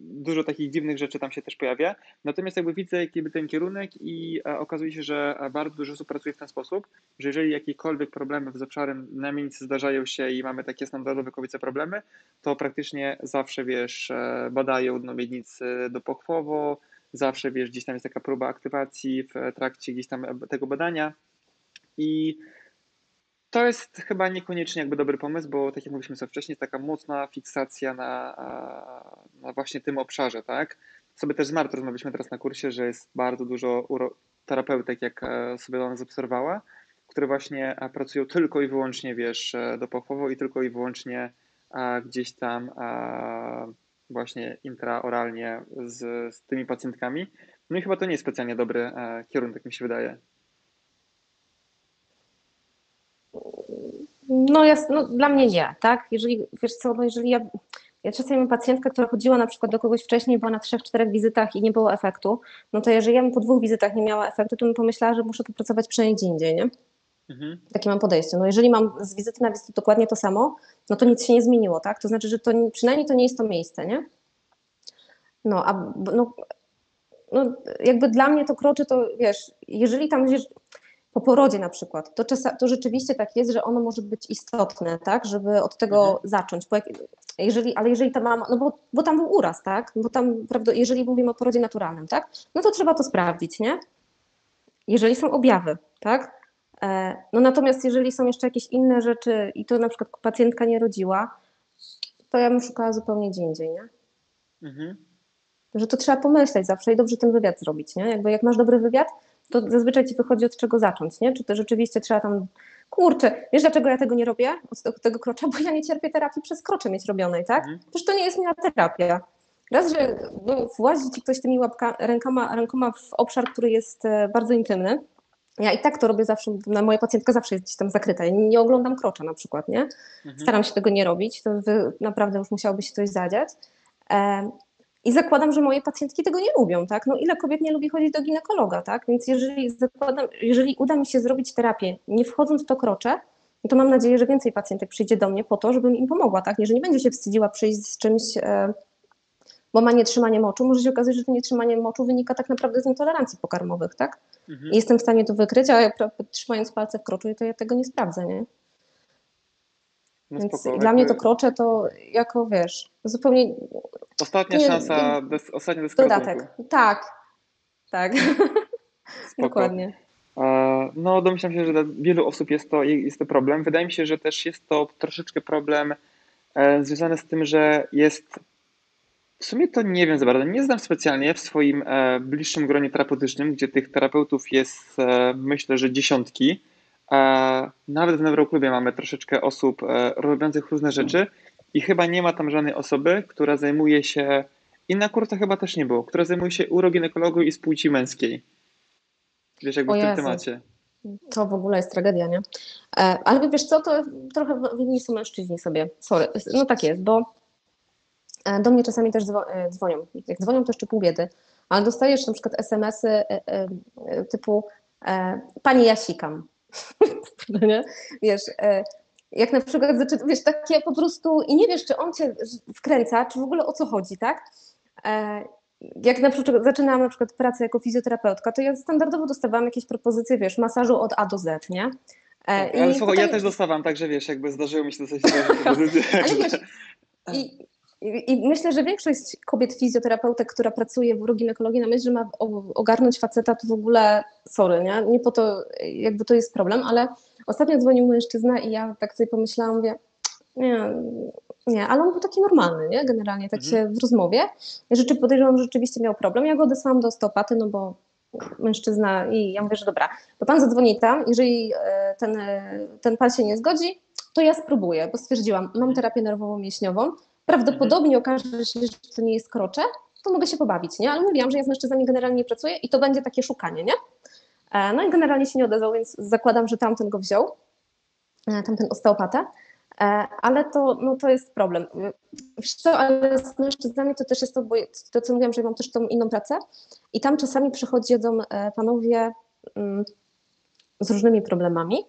dużo takich dziwnych rzeczy tam się też pojawia. Natomiast jakby widzę, jaki by ten kierunek i e, okazuje się, że bardzo dużo osób pracuje w ten sposób, że jeżeli jakiekolwiek problemy z obszarem na zdarzają się i mamy takie standardowe kobiece problemy, to praktycznie zawsze, wiesz, badają dno miednicy dopochwowo, zawsze, wiesz, gdzieś tam jest taka próba aktywacji w trakcie gdzieś tam tego badania i to jest chyba niekoniecznie jakby dobry pomysł, bo tak jak mówiliśmy sobie wcześniej, taka mocna fiksacja na, na właśnie tym obszarze, tak? Sobie też z Martą rozmawialiśmy teraz na kursie, że jest bardzo dużo terapeutek, jak e, sobie ona zaobserwowała, które właśnie e, pracują tylko i wyłącznie, wiesz, e, dopochwowo i tylko i wyłącznie e, gdzieś tam e, właśnie intraoralnie z, z tymi pacjentkami. No i chyba to nie jest specjalnie dobry e, kierunek, mi się wydaje. No, jest, no dla mnie nie, tak? Jeżeli, wiesz co, no jeżeli ja, ja czasami mam pacjentkę, która chodziła na przykład do kogoś wcześniej, była na trzech, czterech wizytach i nie było efektu, no to jeżeli ja bym po dwóch wizytach nie miała efektu, to bym pomyślała, że muszę tu pracować przynajmniej gdzie indziej, nie? Mhm. Takie mam podejście. No jeżeli mam z wizyty na wizytę dokładnie to samo, no to nic się nie zmieniło, tak? To znaczy, że to nie- przynajmniej to nie jest to miejsce, nie? No, a no, no, jakby dla mnie to kroczy, to wiesz, jeżeli tam gdzieś po porodzie na przykład, to, czasa, to rzeczywiście tak jest, że ono może być istotne, tak, żeby od tego Mhm. zacząć. Jak, jeżeli, ale jeżeli ta mama, no bo, bo tam był uraz, tak, bo tam, prawda, jeżeli mówimy o porodzie naturalnym, tak, no to trzeba to sprawdzić, nie? Jeżeli są objawy, tak? E, No natomiast jeżeli są jeszcze jakieś inne rzeczy i to na przykład pacjentka nie rodziła, to ja bym szukała zupełnie gdzie indziej, nie? Mhm. że to trzeba pomyśleć zawsze i dobrze ten wywiad zrobić, nie? Jakby jak masz dobry wywiad, to zazwyczaj ci wychodzi od czego zacząć, nie? Czy to rzeczywiście trzeba tam, kurczę, wiesz dlaczego ja tego nie robię, od tego, krocza, bo ja nie cierpię terapii przez krocze mieć robionej, tak? Mhm. Przecież to nie jest moja terapia. Raz, że no, włazi ci ktoś tymi łapka, rękoma, rękoma w obszar, który jest e, bardzo intymny, ja i tak to robię zawsze, na moja pacjentka zawsze jest gdzieś tam zakryta. Ja nie oglądam krocza na przykład, nie? Mhm. Staram się tego nie robić, to naprawdę już musiałoby się coś zadziać. E, I zakładam, że moje pacjentki tego nie lubią, tak? No ile kobiet nie lubi chodzić do ginekologa, tak? Więc jeżeli zakładam, jeżeli uda mi się zrobić terapię, nie wchodząc w to krocze, no to mam nadzieję, że więcej pacjentek przyjdzie do mnie po to, żebym im pomogła, tak? Nie, że nie będzie się wstydziła przyjść z czymś, e, bo ma nietrzymanie moczu. Może się okazać, że to nietrzymanie moczu wynika tak naprawdę z intolerancji pokarmowych, tak? Mhm. I jestem w stanie to wykryć, a ja pra- trzymając palce w kroczu, to ja tego nie sprawdzę, nie? No Więc spoko. dla mnie to krocze to jako, wiesz, zupełnie Ostatnia nie- szansa, des, ostatnia deska dodatek. ratunku. Tak, tak, dokładnie. No, domyślam się, że dla wielu osób jest to, jest to problem. Wydaje mi się, że też jest to troszeczkę problem e, związany z tym, że jest. W sumie to nie wiem za bardzo. Nie znam specjalnie w swoim e, bliższym gronie terapeutycznym, gdzie tych terapeutów jest e, myślę, że dziesiątki. E, Nawet w Neuroklubie mamy troszeczkę osób e, robiących różne rzeczy i chyba nie ma tam żadnej osoby, która zajmuje się, i na kursach chyba też nie było, która zajmuje się uroginekologią i z płci męskiej. Wiesz, jakby O w tym Jezu. temacie. To w ogóle jest tragedia, nie? E, Ale wiesz co, to trochę winni są mężczyźni sobie. Sorry. No tak jest, bo do mnie czasami też e, dzwonią. Jak dzwonią, to jeszcze pół biedy. Ale dostajesz na przykład SMS-y e, e, e, typu e, Pani ja sikam. No nie? Wiesz, e, jak na przykład, wiesz, takie po prostu i nie wiesz, czy on cię wkręca, czy w ogóle o co chodzi, tak? E, jak na przykład zaczynałam na przykład pracę jako fizjoterapeutka, to ja standardowo dostawałam jakieś propozycje, wiesz, masażu od A do Z, nie? E, Tak, ale słuchaj, ja też dostawam, także wiesz, jakby zdarzyło mi się dostać takie propozycje. Ale także- wiesz, i, i, I myślę, że większość kobiet fizjoterapeutek, która pracuje w uroginekologii na myśl, że ma ogarnąć faceta, to w ogóle sorry, nie? Nie po to jakby to jest problem, ale ostatnio dzwonił mężczyzna i ja tak sobie pomyślałam, mówię, nie, nie, ale on był taki normalny, nie? Generalnie tak Mhm. się w rozmowie. Rzeczy podejrzewam, że rzeczywiście miał problem. Ja go odesłałam do osteopaty, no bo mężczyzna i ja mówię, że dobra, to pan zadzwoni tam, jeżeli e, ten, e, ten pan się nie zgodzi, to ja spróbuję, bo stwierdziłam, mam terapię nerwowo-mięśniową, prawdopodobnie okaże się, że to nie jest krocze, to mogę się pobawić, nie? Ale mówiłam, że ja z mężczyznami generalnie nie pracuję i to będzie takie szukanie, nie? E, No i generalnie się nie odezwał, więc zakładam, że tamten go wziął, e, tamten osteopata, E, ale to, no to jest problem. Wiesz co, ale z mężczyznami to też jest to, bo to co mówiłam, że mam też tą inną pracę i tam czasami przychodzą panowie mm, z różnymi problemami.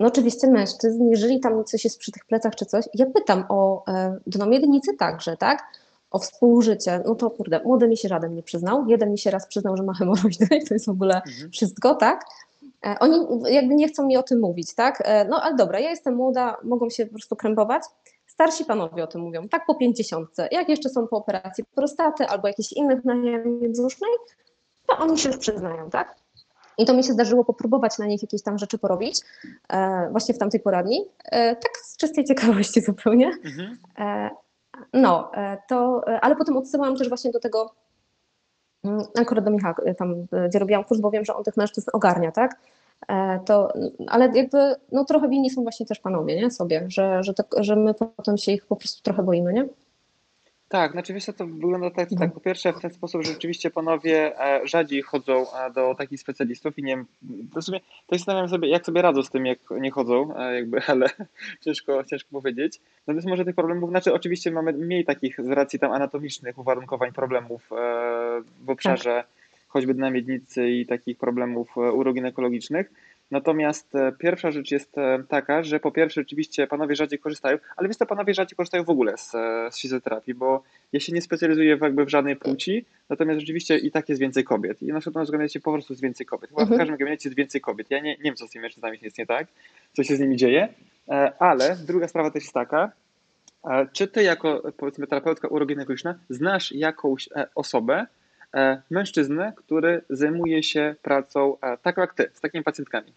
No oczywiście mężczyzn, jeżeli tam coś jest przy tych plecach czy coś, ja pytam o, e, do miednicy także, tak? O współżycie, no to kurde, młody mi się żaden nie przyznał. Jeden mi się raz przyznał, że ma hemoroidy i to jest w ogóle Mhm. wszystko, tak? E, Oni jakby nie chcą mi o tym mówić, tak? E, No ale dobra, ja jestem młoda, mogą się po prostu krępować. Starsi panowie o tym mówią, tak po pięćdziesiątce. Jak jeszcze są po operacji prostaty albo jakichś innych na międzyusznej, to oni się już przyznają, tak? I to mi się zdarzyło popróbować na nich jakieś tam rzeczy porobić, e, właśnie w tamtej poradni, e, tak z czystej ciekawości zupełnie. Mhm. E, No, to, ale potem odsyłałam też właśnie do tego, mm, akurat do Michała, tam, gdzie robiłam kurs, bo wiem, że on tych mężczyzn ogarnia, tak? To, ale jakby, no trochę winni są właśnie też panowie, nie? Sobie, że, że, że my potem się ich po prostu trochę boimy, nie? Tak, znaczy wiesz to wygląda tak, No. tak, po pierwsze w ten sposób, że rzeczywiście panowie e, rzadziej chodzą e, do takich specjalistów i nie wiem, to w sumie to zastanawiam sobie, jak sobie radzą z tym, jak nie chodzą, e, jakby, ale ciężko, ciężko powiedzieć. Natomiast może tych problemów, znaczy oczywiście mamy mniej takich z racji tam anatomicznych uwarunkowań problemów w obszarze choćby dna miednicy i takich problemów uroginekologicznych. Natomiast e, pierwsza rzecz jest e, taka, że po pierwsze rzeczywiście panowie rzadziej korzystają, ale wiesz co, panowie rzadziej korzystają w ogóle z, e, z fizjoterapii, bo ja się nie specjalizuję w, jakby w żadnej płci, natomiast rzeczywiście i tak jest więcej kobiet. I na przykład w gabinecie po prostu jest więcej kobiet. Chyba w Mhm. każdym gabinecie jest więcej kobiet. Ja nie, nie wiem, co z tymi mężczyznami jest nie tak, co się z nimi dzieje, ale druga sprawa też jest taka, czy ty jako powiedzmy terapeutka uroginekologiczna znasz jakąś osobę, mężczyznę, który zajmuje się pracą e, taką jak ty, z takimi pacjentkami?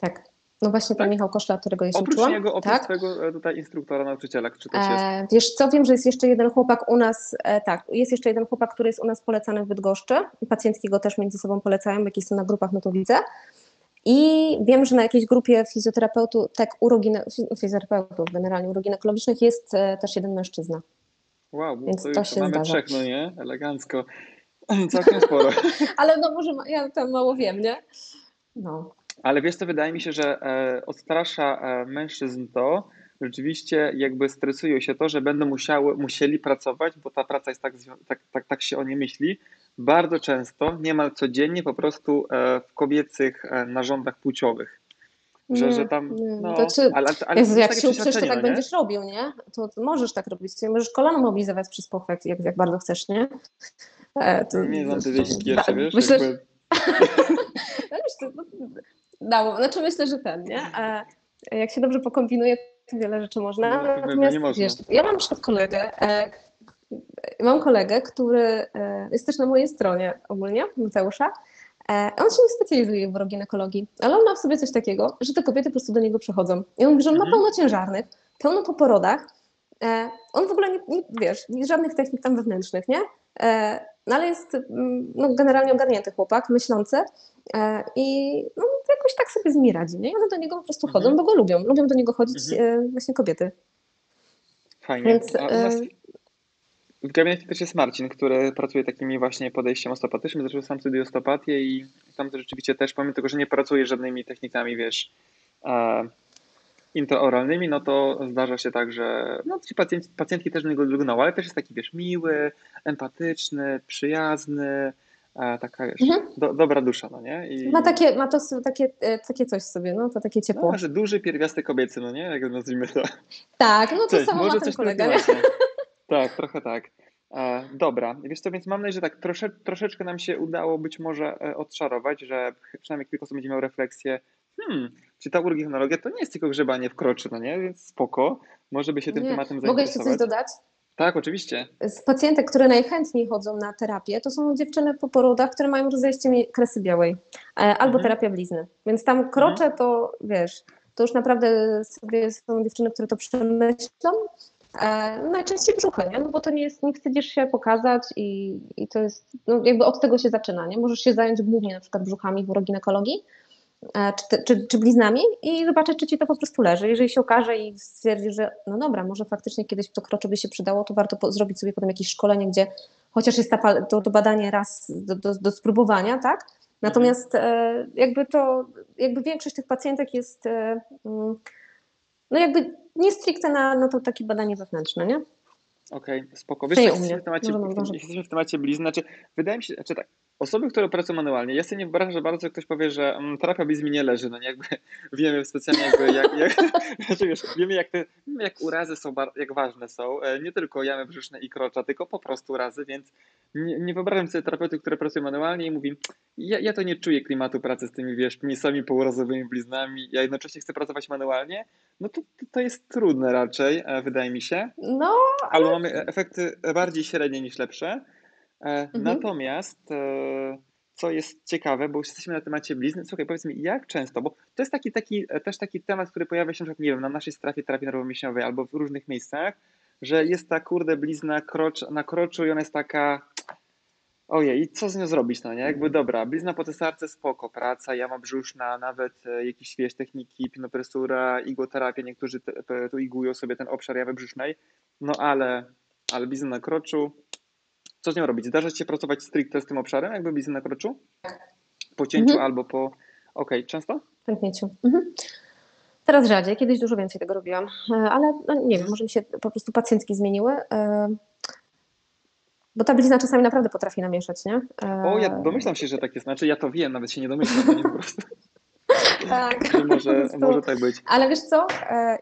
Tak. No właśnie ten Tak? Michał Koszla, którego się Oprócz uczyłam. niego, oprócz tak? twojego e, tutaj instruktora, nauczyciela, czy też jest? E, wiesz co, wiem, że jest jeszcze jeden chłopak u nas, e, tak, jest jeszcze jeden chłopak, który jest u nas polecany w Bydgoszczy. Pacjentki go też między sobą polecają, jakieś są na grupach, no to widzę. I wiem, że na jakiejś grupie fizjoterapeutów, tak, urogine, fizjoterapeutów generalnie uroginekologicznych jest e, też jeden mężczyzna. Wow, bo więc to, to już się mamy zdarza. trzech, no nie? Elegancko. Całkiem sporo. Ale no może ma- ja tam mało wiem, nie? No. Ale wiesz co, wydaje mi się, że e, odstrasza e, mężczyzn to, rzeczywiście jakby stresują się to, że będą musiały, musieli pracować, bo ta praca jest tak, tak, tak, tak się o nie myśli, bardzo często, niemal codziennie po prostu e, w kobiecych e, narządach płciowych. Że, Nie, że tam, nie. no, czy- ale, ale Jezu, jak się uprzesz, to tak no nie? będziesz robił, nie? To, to możesz tak robić. Ty możesz kolano mobilizować przez pochwę, jak, jak bardzo chcesz, nie? E, to- Nie znam tej pierwsze, wiesz? Myślę, jakby, no, myślę, no, dało. Znaczy myślę, że ten, nie? E, jak się dobrze pokombinuje, to wiele rzeczy można. No, Natomiast nie można. wiesz, ja mam na przykład kolegę, e, mam kolegę, który e, jest też na mojej stronie ogólnie, Mateusza. E, On się nie specjalizuje w uroginekologii, ale on ma w sobie coś takiego, że te kobiety po prostu do niego przychodzą. I on mówi, że on ma Mhm. pełno ciężarnych, pełno po porodach. E, On w ogóle nie, nie wiesz, żadnych technik tam wewnętrznych, nie? E, No ale jest mm, no, generalnie ogarnięty chłopak, myślący i no, jakoś tak sobie z nimi radzi, nie? I one do niego po prostu chodzą, Mhm. bo go lubią. Lubią do niego chodzić Mhm. właśnie kobiety. Fajnie. Więc, A u nas w gabinecie też jest Marcin, który pracuje takimi właśnie podejściem osteopatycznym. Zaczął sam studiuje osteopatię i tam to rzeczywiście też, pomimo tego, że nie pracuje żadnymi technikami, wiesz, e, intraoralnymi, no to zdarza się tak, że no, ci pacjenci, pacjentki też niego lgną, ale też jest taki, wiesz, miły, empatyczny, przyjazny, e, taka, wiesz, Mhm. do, dobra dusza, no nie? I, Ma takie, ma to takie, e, takie coś w sobie, no to takie ciepło. no, że duży pierwiastek kobiecy, no nie? Jak nazwijmy to. Tak, no to Cześć, samo ma ten kolega, Tak, trochę tak. E, dobra, wiesz co, więc mam nadzieję, że tak trosze, troszeczkę nam się udało być może e, odczarować, że przynajmniej kilka osób będzie miał refleksję, hmm, czy ta urogeninologia to nie jest tylko grzebanie w kroczy, no nie? Więc spoko, może by się tym Nie. tematem Mogę jeszcze coś zainteresować. dodać? Tak, oczywiście. Z pacjentek, które najchętniej chodzą na terapię, to są dziewczyny po porodach, które mają rozejście kresy białej e, albo Mhm. terapia blizny. Więc tam krocze to, wiesz, to już naprawdę sobie są dziewczyny, które to przemyślą. E, najczęściej brzuchy, nie? No bo to nie jest, nie wstydzisz się pokazać i, i to jest, no jakby od tego się zaczyna, nie? Możesz się zająć głównie na przykład brzuchami w uroginekologii, e, czy, czy, czy bliznami i zobaczyć, czy ci to po prostu leży. Jeżeli się okaże i stwierdzi, że no dobra, może faktycznie kiedyś to krocze by się przydało, to warto po, zrobić sobie potem jakieś szkolenie, gdzie chociaż jest ta, to, to badanie raz do, do, do spróbowania, tak? Natomiast e, jakby to, jakby większość tych pacjentek jest e, mm, no jakby nie stricte na, na to takie badanie wewnętrzne, nie? Okej, spoko. Wiesz, jesteśmy w temacie, Możemy- jesteśmy w temacie blizn, znaczy, wydaje mi się, znaczy tak, osoby, które pracują manualnie, ja sobie nie wyobrażam bardzo, że ktoś powie, że mm, terapia blizn mi nie leży, no nie, jakby wiemy specjalnie jakby, jak, jak, znaczy, wiesz, wiemy jak te, jak urazy są, jak ważne są, e, nie tylko jamy brzuszne i krocza, tylko po prostu urazy, więc nie, nie wyobrażam sobie terapeuty, które pracują manualnie i mówi, ja, ja to nie czuję klimatu pracy z tymi, wiesz, penisami pourazowymi bliznami, ja jednocześnie chcę pracować manualnie, no to, to, jest trudne raczej, e, wydaje mi się. No, Albo mamy efekty bardziej średnie niż lepsze. E, Mhm. Natomiast, e, co jest ciekawe, bo już jesteśmy na temacie blizny, słuchaj, powiedz mi, jak często, bo to jest taki, taki, e, też taki temat, który pojawia się, na przykład, nie wiem, na naszej strefie terapii nerwowo-mięśniowej albo w różnych miejscach, że jest ta kurde blizna krocz, na kroczu i ona jest taka, ojej, i co z nią zrobić, no nie? Jakby dobra, blizna po cesarce, spoko, praca, jama brzuszna, nawet jakieś, wiesz, techniki, pinopresura, igłoterapia, niektórzy tu igują sobie ten obszar jawy brzusznej, no ale ale blizny na kroczu. Co z nią robić? Zdarza się pracować stricte z tym obszarem, jakby blizny na kroczu? Po cięciu Mhm. albo po... Okej, często? pęknięciu. Mhm. Teraz rzadziej, kiedyś dużo więcej tego robiłam, e, ale no, nie wiem, może mi się po prostu pacjentki zmieniły. e, Bo ta blizna czasami naprawdę potrafi namieszać, nie? E, O, ja domyślam się, że tak jest. Znaczy ja to wiem, nawet się nie domyślam, nie po prostu, Tak. że może, może tak być. Ale wiesz co,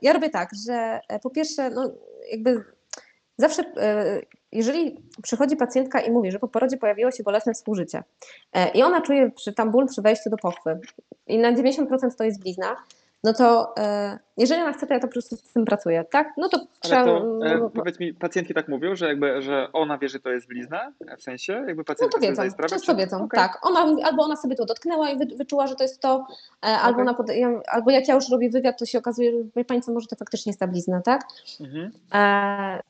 ja robię tak, że po pierwsze, no jakby zawsze, e, jeżeli przychodzi pacjentka i mówi, że po porodzie pojawiło się bolesne współżycie e, i ona czuje przy, tam ból przy wejściu do pochwy i na 90% to jest blizna, no to e, jeżeli ona chce, to ja to po prostu z tym pracuję, tak? No to trzeba... to, e, no, powiedz mi, pacjentki tak mówią, że jakby, że ona wie, że to jest blizna? W sensie? Jakby No pacjentka to sobie wiedzą, sprawę? często czy- wiedzą, Okej. tak. Ona, albo ona sobie to dotknęła i wy, wyczuła, że to jest to, albo, ona pod, ja, albo jak ja już robię wywiad, to się okazuje, że wie Pani co, może to faktycznie jest ta blizna, tak? Mhm. E,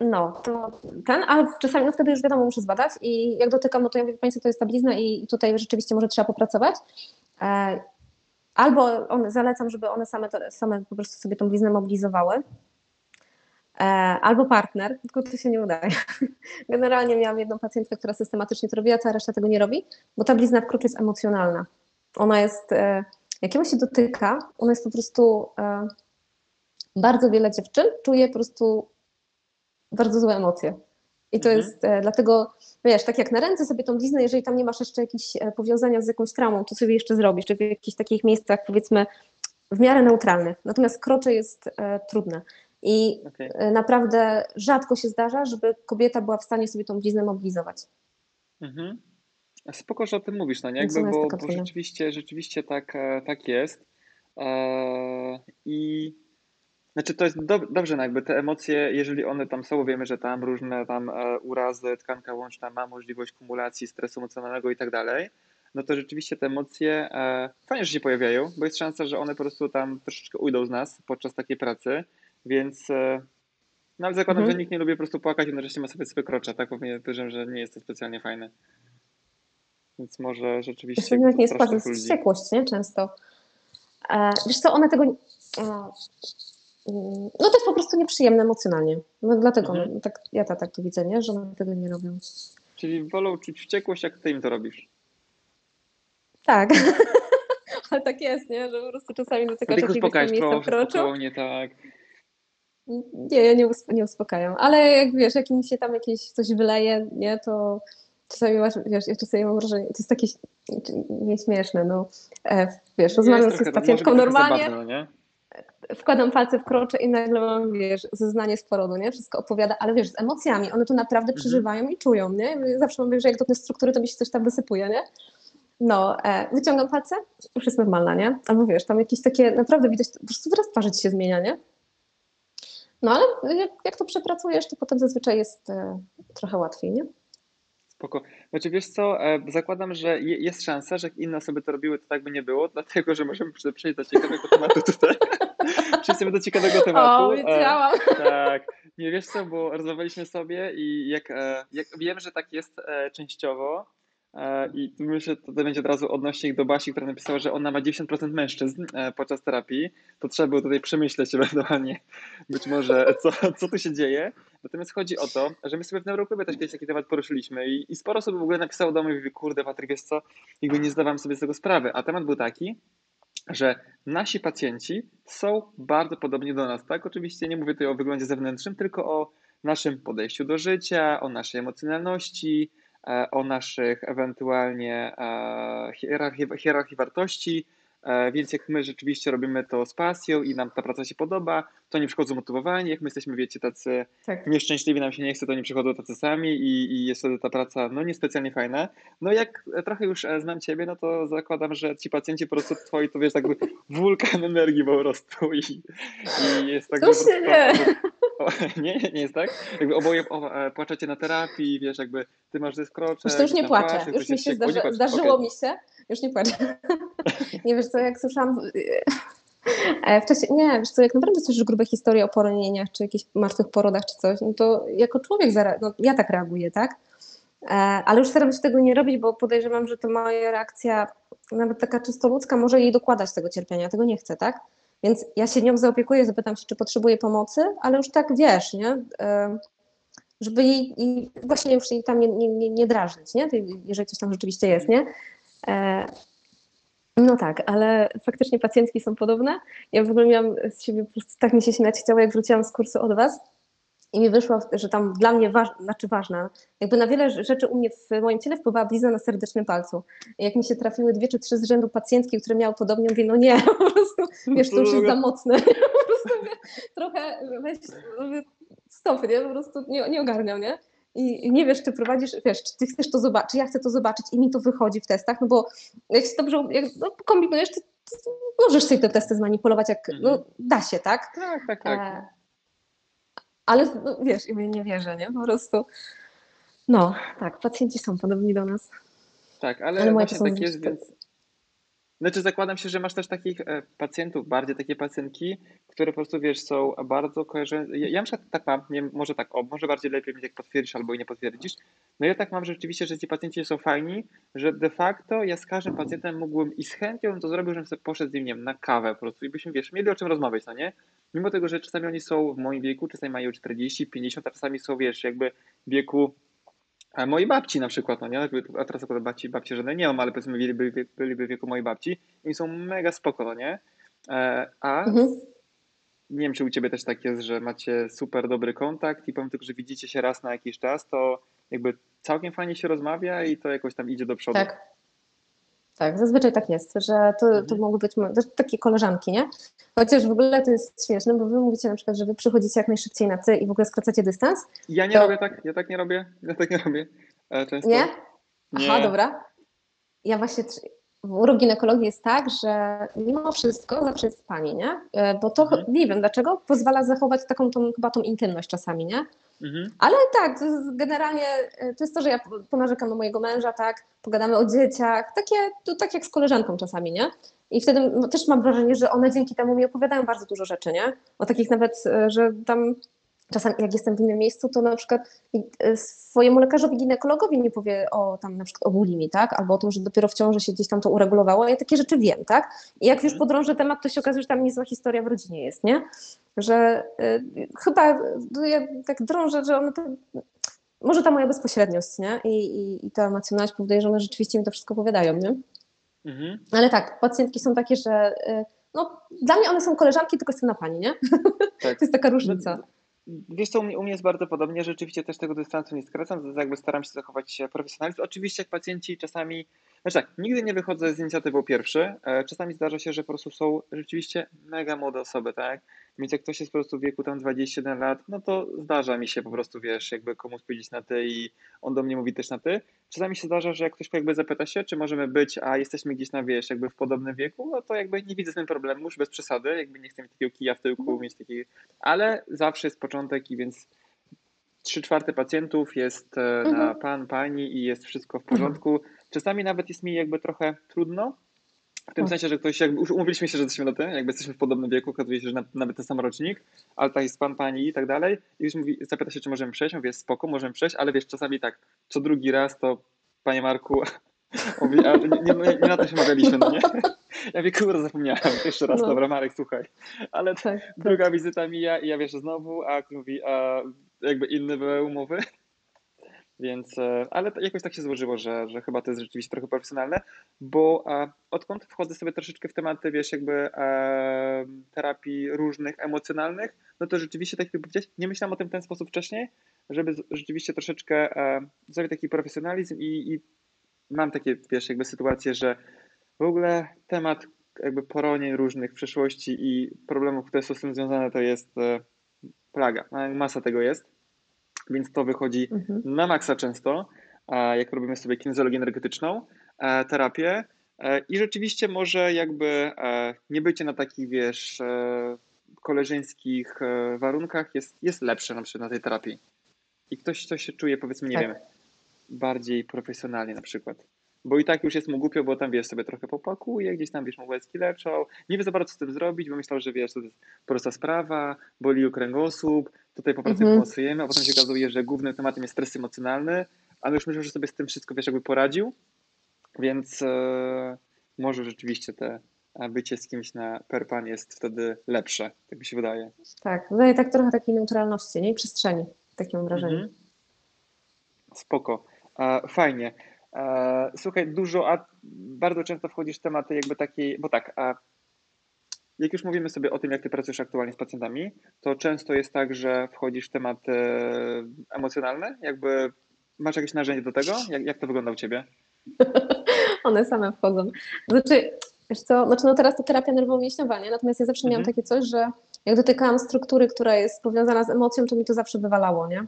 no, to ten, ale czasami no wtedy już wiadomo, muszę zbadać i jak dotykam, no to ja mówię, Państwo, to jest ta blizna i tutaj rzeczywiście może trzeba popracować. E, albo zalecam, żeby one same, to, same po prostu sobie tą bliznę mobilizowały. E, albo partner, tylko to się nie udaje. Generalnie miałam jedną pacjentkę, która systematycznie to robiła, cała reszta tego nie robi, bo ta blizna w kroczu jest emocjonalna. Ona jest, e, jak ją się dotyka, ona jest po prostu, bardzo wiele dziewczyn czuje po prostu bardzo złe emocje. I to Mhm. jest e, dlatego, wiesz, tak jak na ręce sobie tą bliznę, jeżeli tam nie masz jeszcze jakichś e, powiązania z jakąś traumą, to sobie jeszcze zrobisz, czy w jakichś takich miejscach powiedzmy w miarę neutralnych. Natomiast krocze jest e, trudne. I Okej. e, naprawdę rzadko się zdarza, żeby kobieta była w stanie sobie tą bliznę mobilizować. Mhm. Spoko, że o tym mówisz, no nie? Jakby, bo, bo rzeczywiście, rzeczywiście tak, e, tak jest. I znaczy to jest dob- dobrze, no jakby te emocje, jeżeli one tam są, wiemy, że tam różne tam e, urazy, tkanka łączna ma możliwość kumulacji stresu emocjonalnego i tak dalej, no to rzeczywiście te emocje e, fajnie, że się pojawiają, bo jest szansa, że one po prostu tam troszeczkę ujdą z nas podczas takiej pracy, więc e, no ale zakładam, Mhm. że nikt nie lubi po prostu płakać i jednocześnie ma sobie sobie krocza, tak? Też, że nie jest to specjalnie fajne. Więc może rzeczywiście nawet nie jest ludzi. wściekłość, nie? Często. E, wiesz co, one tego... mm, no to jest po prostu nieprzyjemne emocjonalnie. No dlatego, Mhm. no, tak, ja to, tak to widzę, nie? Że one tego nie robią. Czyli wolą czuć wściekłość, jak ty im to robisz. Tak. Ale tak jest, nie? Że po prostu czasami miejsca w proszę, kroczu. spokojnie, tak. Nie, ja nie, usp- nie uspokajam. Ale jak wiesz, jak mi się tam jakieś coś wyleje, nie, to czasami masz, wiesz, ja czasami mam wrażenie, to jest takie nieśmieszne, no. E, wiesz, rozmawiam z pacjentką normalnie, Zabawne, no nie? Wkładam palce w krocze i nagle mam, wiesz, zeznanie z porodu, nie? Wszystko opowiada, ale wiesz, z emocjami, one to naprawdę Mhm. przeżywają i czują, nie? Zawsze mówię, że jak dotknę struktury, to mi się coś tam wysypuje, nie? No, e, wyciągam palce, już jest normalna, nie? Albo wiesz, tam jakieś takie, naprawdę widać, po prostu wyraz twarzy ci się zmienia, nie? No ale jak, jak to przepracujesz, to potem zazwyczaj jest e, trochę łatwiej, nie? Spoko. Znaczy wiesz co, e, zakładam, że je- jest szansa, że jak inne osoby to robiły, to tak by nie było, dlatego, że możemy prze- przejść do ciekawego tematu tutaj. Przejdziemy do ciekawego tematu. O, E, wiedziałam. Tak. Nie wiesz co, bo rozmawialiśmy sobie i jak, e, jak wiem, że tak jest częściowo i tu myślę, to będzie od razu odnośnik do Basi, która napisała, że ona ma 90% mężczyzn e, podczas terapii, to trzeba było tutaj przemyśleć ewentualnie być może co, co tu się dzieje. Natomiast chodzi o to, że my sobie w Neuroklubie też kiedyś taki temat poruszyliśmy i, i sporo osób w ogóle napisało do mnie i mówi, kurde Patryk, wiesz co, jakby nie zdawałem sobie z tego sprawy, a temat był taki, że nasi pacjenci są bardzo podobni do nas, tak? Oczywiście nie mówię tutaj o wyglądzie zewnętrznym, tylko o naszym podejściu do życia, o naszej emocjonalności, e, o naszych ewentualnie e, hierarchii, hierarchii wartości, e, więc jak my rzeczywiście robimy to z pasją i nam ta praca się podoba, to oni przychodzą motywowani, jak my jesteśmy, wiecie, tacy Tak. nieszczęśliwi, nam się nie chce, to oni przychodzą tacy sami i, i jest wtedy ta praca no niespecjalnie fajna. No jak trochę już e, znam Ciebie, no to zakładam, że ci pacjenci po prostu Twoi to wiesz, jakby wulkan energii po prostu i, i jest tak, że To po prostu- się nie. O, nie, nie jest tak? Jakby oboje o, e, płaczecie na terapii, wiesz, jakby ty masz dyskrocze. Już to już nie płaczę, już mi się zdarzy, zdarzyło okej. mi się, już nie płaczę. nie wiesz co, jak słyszałam e, nie, wiesz co, jak naprawdę słyszysz grube historie o poronieniach, czy jakichś martwych porodach, czy coś, no to jako człowiek, no, ja tak reaguję, tak? E, ale już staram się tego nie robić, bo podejrzewam, że to moja reakcja, nawet taka czysto ludzka, może jej dokładać tego cierpienia, tego nie chcę, tak? Więc ja się nią zaopiekuję, zapytam się, czy potrzebuje pomocy, ale już tak wiesz, nie? E, żeby jej, jej właśnie już jej tam nie, nie, nie, drażnić, nie? jeżeli coś tam rzeczywiście jest, nie? E, no tak, ale faktycznie pacjentki są podobne. Ja w ogóle miałam z siebie po prostu tak mi się śmiać chciało, jak wróciłam z kursu od Was i mi wyszło, że tam dla mnie waż, znaczy ważna, jakby na wiele rzeczy u mnie w moim ciele wpływała blizna na serdecznym palcu. I jak mi się trafiły dwie czy trzy z rzędu pacjentki, które miały podobnie, mówię, no nie, po prostu, wiesz, to już jest za mocne. po prostu trochę, weź, stop, nie, po prostu nie, nie ogarniał, nie? i nie wiesz, czy prowadzisz, wiesz, czy ty chcesz to zobaczyć, czy ja chcę to zobaczyć i mi to wychodzi w testach, no bo jak się dobrze jak, no, kombinujesz, możesz sobie te testy zmanipulować, jak no, mhm. da się, tak? Tak, tak, tak. E, ale no, wiesz, ja nie wierzę, nie? Po prostu. No, tak, pacjenci są podobni do nas. Tak, ale, ale właśnie tak jest, więc znaczy zakładam się, że masz też takich e, pacjentów, bardziej takie pacjentki, które po prostu, wiesz, są bardzo kojarzone. Ja, ja na przykład tak mam, nie, może tak, o, może bardziej lepiej jak potwierdzisz albo i nie potwierdzisz. No ja tak mam, rzeczywiście, że ci pacjenci są fajni, że de facto ja z każdym pacjentem mógłbym i z chęcią to zrobił, żebym sobie poszedł z nim, nie wiem, na kawę po prostu i byśmy, wiesz, mieli o czym rozmawiać, no nie? Mimo tego, że czasami oni są w moim wieku, czasami mają 40, 50, a czasami są, wiesz, jakby wieku a moi babci na przykład, no nie? A teraz akurat babci, babci żadne nie mam, ale powiedzmy byliby, byliby w wieku mojej babci i są mega spoko, no nie? E, a mhm. nie wiem, czy u Ciebie też tak jest, że macie super dobry kontakt i powiem tylko, że widzicie się raz na jakiś czas, to jakby całkiem fajnie się rozmawia i to jakoś tam idzie do przodu. Tak. Tak, zazwyczaj tak jest, że to, to mhm. mogą być takie koleżanki, nie? Chociaż w ogóle to jest śmieszne, bo wy mówicie na przykład, że wy przychodzicie jak najszybciej na ty i w ogóle skracacie dystans. Ja nie to... robię tak, ja tak nie robię, ja tak nie robię e, często. Nie? Aha, nie. dobra. Ja właśnie w uroginekologii jest tak, że mimo wszystko zawsze jest pani, nie? E, bo to, mhm. nie wiem dlaczego, pozwala zachować taką tą, chyba tą intymność czasami, nie? Mhm. Ale tak, to generalnie e, to jest to, że ja ponarzekam na mojego męża, tak, pogadamy o dzieciach, takie, to tak jak z koleżanką czasami, nie? I wtedy też mam wrażenie, że one dzięki temu mi opowiadają bardzo dużo rzeczy, nie? O takich nawet, e, że tam czasami jak jestem w innym miejscu, to na przykład e, swojemu lekarzowi ginekologowi nie powie o tam na przykład o bulimii, tak? Albo o tym, że dopiero w ciąży się gdzieś tam to uregulowało. Ja takie rzeczy wiem, tak? I jak już mhm. podrążę temat, to się okazuje, że tam niezła historia w rodzinie jest, nie? Że y, chyba no, ja tak drążę, że one to, może ta moja bezpośredniość, nie? I, i, i ta emocjonalność powoduje, że one rzeczywiście mi to wszystko opowiadają, nie? Mhm. Ale tak, pacjentki są takie, że y, no, dla mnie one są koleżanki, tylko jestem na pani, nie? Tak. to jest taka różnica. Wiesz co, u mnie, u mnie jest bardzo podobnie, rzeczywiście też tego dystansu nie skracam, jakby staram się zachować profesjonalizm. Oczywiście jak pacjenci czasami, znaczy tak, nigdy nie wychodzę z inicjatywą pierwszy, e, czasami zdarza się, że po prostu są rzeczywiście mega młode osoby, tak, więc jak ktoś jest po prostu w wieku tam 27 lat, no to zdarza mi się po prostu, wiesz, jakby komuś powiedzieć na ty i on do mnie mówi też na ty. Czasami się zdarza, że jak ktoś jakby zapyta się, czy możemy być, a jesteśmy gdzieś na, wiesz, jakby w podobnym wieku, no to jakby nie widzę z tym problemu, już bez przesady, jakby nie chcę mieć takiego kija w tyłku, mhm. mieć takiego, ale zawsze jest początek i więc trzy czwarte pacjentów jest e, na mhm. pan, pani i jest wszystko w porządku. Czasami nawet jest mi jakby trochę trudno, w tym sensie, że ktoś, jakby już umówiliśmy się, że jesteśmy na tym, jakby jesteśmy w podobnym wieku, okazuje się, że nawet ten sam rocznik, ale tak jest pan, pani i tak dalej. I już mówi, zapyta się, czy możemy przejść. Mówię, spoko, możemy przejść, ale wiesz, czasami tak, co drugi raz to, panie Marku, mówi, a nie, nie, nie, nie na to się mawialiśmy, no nie? Ja wie, kurde, zapomniałem. Jeszcze raz, no. dobra, Marek, słuchaj. Ale tak, tak. druga tak. wizyta mija i ja wiesz, znowu, a mówi, a jakby inne były umowy. Więc, e, ale jakoś tak się złożyło, że, że chyba to jest rzeczywiście trochę profesjonalne, bo a, odkąd wchodzę sobie troszeczkę w tematy, wiesz, jakby e, terapii różnych, emocjonalnych, no to rzeczywiście, tak jak powiedziałeś, nie myślałem o tym w ten sposób wcześniej, żeby rzeczywiście troszeczkę e, zrobić taki profesjonalizm i, i mam takie, wiesz, jakby sytuacje, że w ogóle temat jakby poronień różnych w przeszłości i problemów, które są z tym związane, to jest e, plaga. Masa tego jest więc to wychodzi mhm. na maksa często, jak robimy sobie kinezologię energetyczną, e, terapię e, i rzeczywiście może jakby e, nie bycie na takich, wiesz, koleżeńskich warunkach jest, jest lepsze na przykład na tej terapii. I ktoś, kto się czuje, powiedzmy, nie tak. wiem, bardziej profesjonalnie na przykład. Bo i tak już jest mu głupio, bo tam wiesz, sobie trochę popakuje, gdzieś tam wiesz, mu łezki leczą. Nie wie za bardzo, co z tym zrobić, bo myślał, że wiesz, to jest prosta sprawa, boli kręgosłup, tutaj po prostu mhm. pomocujemy, a potem się okazuje, że głównym tematem jest stres emocjonalny, ale już myślę, że sobie z tym wszystko wiesz, jakby poradził, więc e, może rzeczywiście te bycie z kimś na perpan jest wtedy lepsze, tak mi się wydaje. Tak, daje tak trochę takiej neutralności, nie? I przestrzeni, takie mam wrażenie. Mhm. Spoko. E, fajnie. E, słuchaj, dużo, a bardzo często wchodzisz w tematy jakby takiej, bo tak, a jak już mówimy sobie o tym, jak ty pracujesz aktualnie z pacjentami, to często jest tak, że wchodzisz w tematy emocjonalne, jakby masz jakieś narzędzie do tego? Jak, jak to wygląda u ciebie? One same wchodzą. Znaczy, wiesz co, znaczy no teraz to terapia nerwowo-mięśniowa, nie? Natomiast ja zawsze miałam Mhm. takie coś, że jak dotykałam struktury, która jest powiązana z emocją, to mi to zawsze wywalało, nie?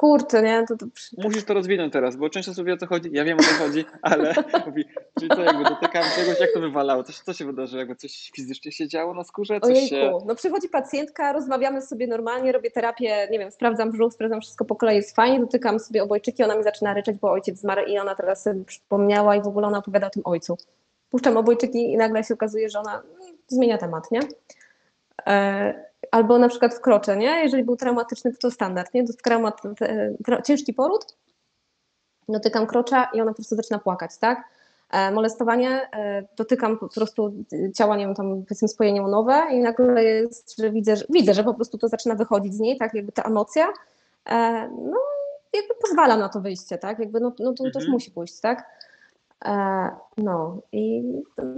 Kurczę, nie? To, to, Musisz to rozwinąć teraz, bo często sobie o co chodzi, ja wiem o co chodzi, ale mówi, czyli co jakby dotykam czegoś, jak to wywalało, coś, co się wydarzyło, jakby coś fizycznie się działo na skórze, coś Ojejku, się... no przychodzi pacjentka, rozmawiamy sobie normalnie, robię terapię, nie wiem, sprawdzam brzuch, sprawdzam wszystko po kolei, jest fajnie, dotykam sobie obojczyki, ona mi zaczyna ryczeć, bo ojciec zmarł i ona teraz sobie przypomniała i w ogóle ona opowiada o tym ojcu. Puszczam obojczyki i nagle się okazuje, że ona mm, zmienia temat, nie? E, Albo na przykład w krocze, nie? Jeżeli był traumatyczny, to, to standard, nie? Dotykam tra- tra- ciężki poród, dotykam krocza i ona po prostu zaczyna płakać, tak? E, molestowanie, e, dotykam po prostu ciała, nie wiem, tam powiedzmy spojenie łonowe i nagle jest, że widzę, że widzę, że po prostu to zaczyna wychodzić z niej, tak, jakby ta emocja, e, no jakby pozwalam na to wyjście, tak, jakby no, no to, Mhm. musi pójść, tak. E, no i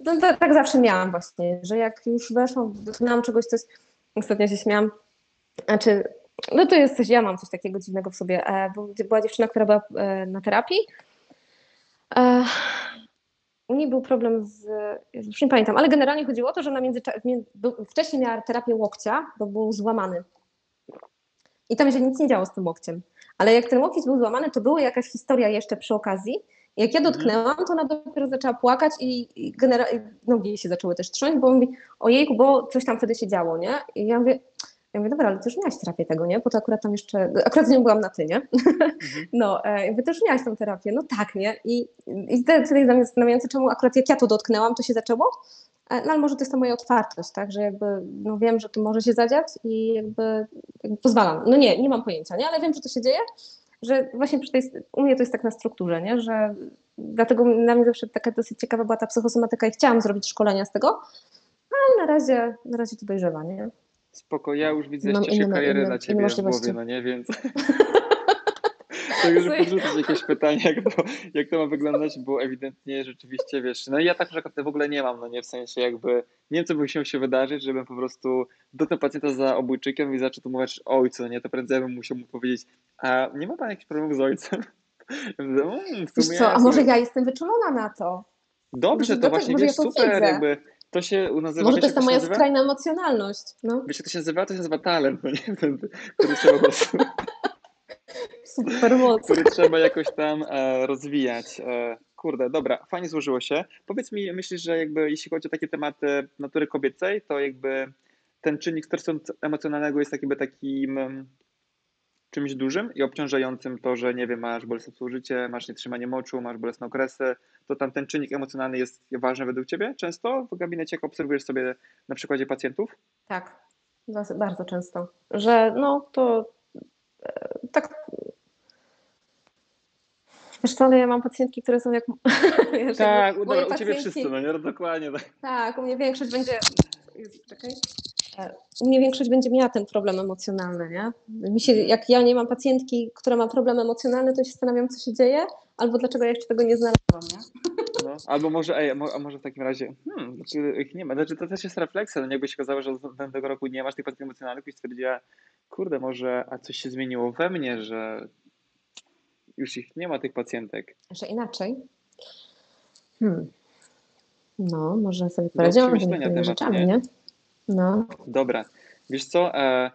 no, tak, tak zawsze miałam właśnie, że jak już weszłam, dotknęłam czegoś, coś, ostatnio się śmiałam, znaczy, no to jest coś, ja mam coś takiego dziwnego w sobie, e, była dziewczyna, która była e, na terapii, e, u niej był problem z, już nie pamiętam, ale generalnie chodziło o to, że ona międzycza- mię- był- wcześniej miała terapię łokcia, bo był złamany. I tam się nic nie działo z tym łokciem. Ale jak ten łokieć był złamany, to była jakaś historia jeszcze przy okazji. Jak ja dotknęłam, to ona dopiero zaczęła płakać i, i nogi jej się zaczęły też trząść, bo mówi, ojejku, bo coś tam wtedy się działo, nie? I ja mówię, ja mówię, dobra, ale ty już miałaś terapię tego, nie? Bo to akurat tam jeszcze, akurat z nią byłam na ty, nie? No, e, jakby też miałaś tą terapię, no tak, nie? I, i jest dla mnie zastanawiające, czemu akurat jak ja to dotknęłam, to się zaczęło, E, no ale może to jest ta moja otwartość, tak, że jakby no wiem, że to może się zadziać i jakby, jakby pozwalam. No nie, nie mam pojęcia, nie? Ale wiem, że to się dzieje, że właśnie przy tej, u mnie to jest tak na strukturze, nie? Że dlatego dla mnie zawsze taka dosyć ciekawa była ta psychosomatyka i chciałam zrobić szkolenia z tego, ale na razie, na razie to dojrzewa, nie? Spoko, ja już widzę Mam ścieżkę inne- kariery inne- dla ciebie w głowie, no nie, więc... To już podrzucić jakieś pytanie, jak to, jak to ma wyglądać, bo ewidentnie rzeczywiście, wiesz, no i ja tak przykład w ogóle nie mam, no nie, w sensie jakby, nie wiem co by musiało się wydarzyć, żebym po prostu dotknął pacjenta za obójczykiem i zaczął tu mówić ojcu, nie, to prędzej bym musiał mu powiedzieć, a nie ma pan jakichś problemów z ojcem? "Mm, w sumie co, a może ja jestem wyczulona na to? Dobrze, to właśnie, ja wiesz, to super, widzę. jakby, to się nazywa, Może to jest ta moja nazywa? skrajna emocjonalność, no. To się nazywa? To się nazywa talent, no nie, który trzeba po prostu Super moc. który trzeba jakoś tam e, rozwijać. E, kurde, dobra, fajnie złożyło się. Powiedz mi, myślisz, że jakby jeśli chodzi o takie tematy natury kobiecej, to jakby ten czynnik stresu emocjonalnego jest jakby takim czymś dużym i obciążającym to, że nie wiem, masz bolesne współżycie, masz nietrzymanie moczu, masz bolesne okresy, to tam ten czynnik emocjonalny jest ważny według Ciebie często w gabinecie, jak obserwujesz sobie na przykładzie pacjentów? Tak, bardzo często. Że no to tak. Wiesz co, ale ja mam pacjentki, które są jak. Wiesz, Tak, moje u Ciebie wszyscy, no nie, dokładnie tak. Tak, u mnie większość będzie. Jezu, czekaj. U mnie większość będzie miała ten problem emocjonalny, nie? Mi się, jak ja nie mam pacjentki, która ma problem emocjonalny, to się zastanawiam, co się dzieje, albo dlaczego ja jeszcze tego nie znalazłam, nie? No, albo może, ej, a mo- a może w takim razie, hmm, dlaczego ich nie ma? Znaczy, to też jest refleksja, no jakby się okazało, że od tego roku nie masz tych pacjentów emocjonalnych i stwierdziła, kurde, może, a coś się zmieniło we mnie, że już ich nie ma tych pacjentek. Jeszcze inaczej. Hmm. No, może sobie poradziłam z temat, rzeczami, nie? nie? No. Dobra, wiesz co, e,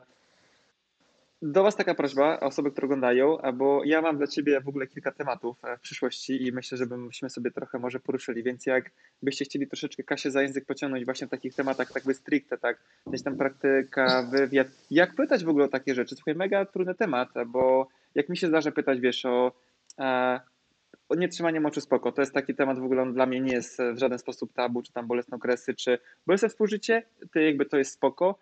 do Was taka prośba, osoby, które oglądają, e, bo ja mam dla Ciebie w ogóle kilka tematów e, w przyszłości i myślę, żebyśmy sobie trochę może poruszyli, więc jak byście chcieli troszeczkę Kasię za język pociągnąć właśnie w takich tematach tak by stricte, tak, gdzieś tam praktyka, wywiad, jak pytać w ogóle o takie rzeczy? Słuchaj, mega trudny temat, bo jak mi się zdarza pytać, wiesz, o nietrzymanie moczu spoko, to jest taki temat w ogóle, on dla mnie nie jest w żaden sposób tabu, czy tam bolesne okresy, czy bolesne współżycie, to jakby to jest spoko,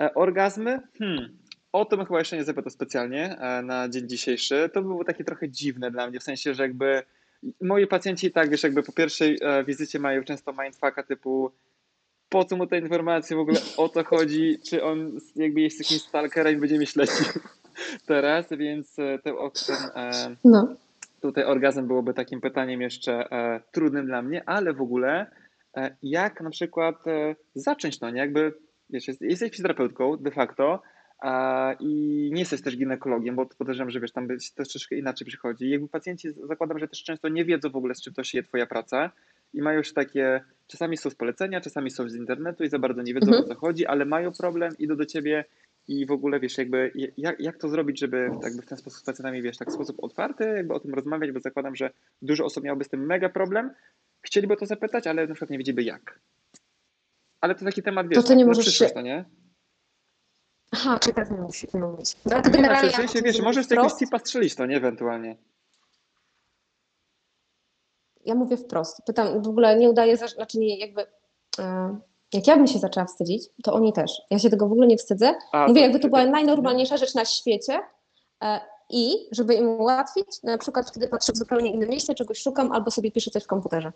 E, Orgazmy? Hmm. O to bym chyba jeszcze nie zapytał specjalnie e, na dzień dzisiejszy. To by było takie trochę dziwne dla mnie, w sensie, że jakby moi pacjenci tak, wiesz, jakby po pierwszej e, wizycie mają często mindfucka typu po co mu te informacje, w ogóle o to chodzi, czy on jakby jest jakimś stalkerem i będzie mnie śledził. teraz, więc e, ten, ten e, No. Tutaj orgazm byłoby takim pytaniem jeszcze e, trudnym dla mnie, ale w ogóle e, jak na przykład e, zacząć, no nie, jakby, wiesz, jest, jesteś fizjoterapeutką de facto i nie jesteś też ginekologiem, bo podejrzewam, że wiesz, tam być też troszkę inaczej przychodzi. Jakby pacjenci zakładam, że też często nie wiedzą w ogóle, z czym to się je twoja praca i mają już takie, czasami są z polecenia, czasami są z internetu i za bardzo nie wiedzą Mhm. o co chodzi, ale mają problem, idą do ciebie i w ogóle wiesz, jakby jak, jak to zrobić, żeby jakby w ten sposób z pacjentami, wiesz, tak w sposób otwarty jakby o tym rozmawiać, bo zakładam, że dużo osób miałoby z tym mega problem, chcieliby o to zapytać, ale na przykład nie wiedzieliby jak. Ale to taki temat, wiesz, To ty nie możesz się- no nie? Aha, czy teraz nie musi nie mówić. No, ale to Nie, generalnie znaczy, w sensie, chcę wiesz, zrobić możesz jakiegoś wprost. tipa strzelić, to nie ewentualnie. Ja mówię wprost. Pytam, w ogóle nie udaję, znaczy nie, jakby, e, jak ja bym się zaczęła wstydzić, to oni też. Ja się tego w ogóle nie wstydzę. A, Mówię, to- jakby to była to- najnormalniejsza rzecz na świecie e, i żeby im ułatwić, na przykład wtedy patrzę w zupełnie innym miejsce, czegoś szukam albo sobie piszę coś w komputerze.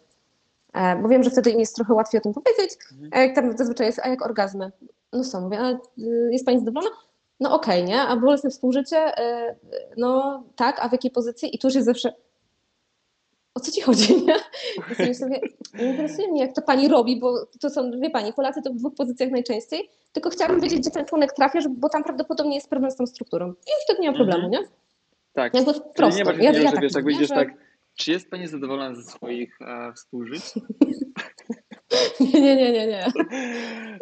E, Bo wiem, że wtedy im jest trochę łatwiej o tym powiedzieć, Mhm. a jak tam zazwyczaj jest, a jak orgazmy? No są, mówię, a y, jest Pani zadowolona? No okej, nie? A bolesne współżycie? E, No tak, a w jakiej pozycji? I tu już jest zawsze, o co Ci chodzi, nie? I sobie nie interesuje mnie, jak to Pani robi, bo to są, wie Pani, Polacy to w dwóch pozycjach najczęściej, tylko chciałabym wiedzieć, gdzie ten członek trafia, bo tam prawdopodobnie jest problem z tą strukturą. I wtedy nie ma problemu, Mhm. nie? Tak. Jakby prosto. nie masz Ja- ja tak wiesz, tak, czy jest pani zadowolona ze swoich e, współżyć? Nie, nie, nie, nie, nie.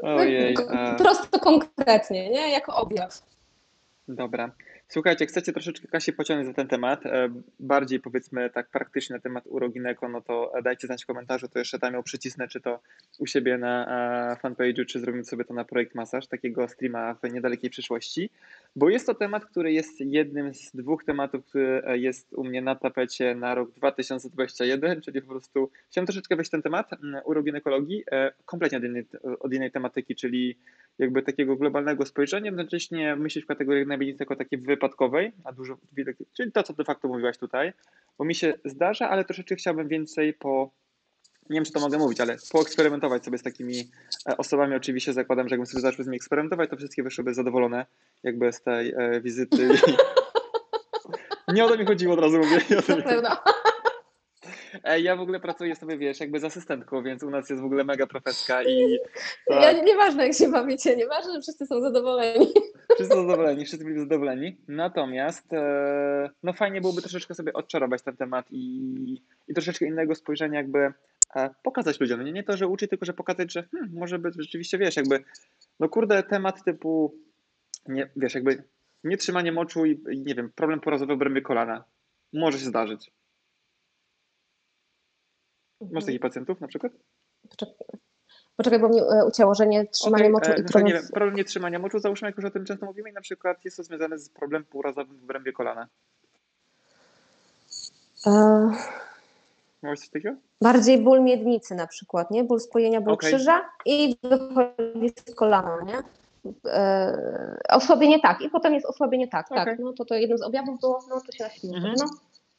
Ojej. E, Prosto konkretnie, nie? Jako objaw. Dobra. Słuchajcie, jak chcecie troszeczkę Kasi pociągnąć za ten temat, e, bardziej powiedzmy tak praktycznie na temat urogineko, no to e, dajcie znać w komentarzu, to jeszcze tam ją przycisnę, czy to u siebie na e, fanpage'u, czy zrobimy sobie to na projekt masaż, takiego streama w niedalekiej przyszłości, bo jest to temat, który jest jednym z dwóch tematów, który e, jest u mnie na tapecie na rok 2021, czyli po prostu chciałem troszeczkę wejść ten temat uroginekologii, e, kompletnie od innej, od innej tematyki, czyli jakby takiego globalnego spojrzenia, jednocześnie myśleć w kategoriach najmniej jako takiej wypadkowej, a dużo, czyli to, co de facto mówiłaś tutaj, bo mi się zdarza, ale troszeczkę chciałbym więcej po, nie wiem, czy to mogę mówić, ale poeksperymentować sobie z takimi e, osobami. Oczywiście zakładam, że jakbym sobie zaczął z nimi eksperymentować, to wszystkie wyszłyby zadowolone jakby z tej e, wizyty. nie o to mi chodziło, od razu mówię. Na pewno. Ej, ja w ogóle pracuję sobie, wiesz, jakby z asystentką, więc u nas jest w ogóle mega profeska i tak. Ja, nieważne jak się bawicie, nieważne, że wszyscy są zadowoleni. Wszyscy zadowoleni, wszyscy byli zadowoleni. Natomiast e, no fajnie byłoby troszeczkę sobie odczarować ten temat i, i troszeczkę innego spojrzenia jakby e, pokazać ludziom. Nie, nie to, że uczyć, tylko że pokazać, że hmm, może być rzeczywiście, wiesz, jakby no kurde, temat typu nie, wiesz, jakby nie trzymanie moczu i, i nie wiem, problem porazowy w obrębie kolana. Może się zdarzyć. Masz takich pacjentów na przykład? Poczekaj, bo mnie e, ucięło, że nie trzymanie Okej, moczu e, i problem... nie wiem, problem nietrzymania moczu, załóżmy, jak już o tym często mówimy i na przykład jest to związane z problemem półrazowym w obrębie kolana. E, Miałeś coś takiego? bardziej ból miednicy na przykład, nie? Ból spojenia, ból Okej. krzyża i wychodzi z kolana, nie? E, osłabienie tak i potem jest osłabienie tak, Okej. tak. No to to jednym z objawów było, no to się nasiliło. Mhm. No,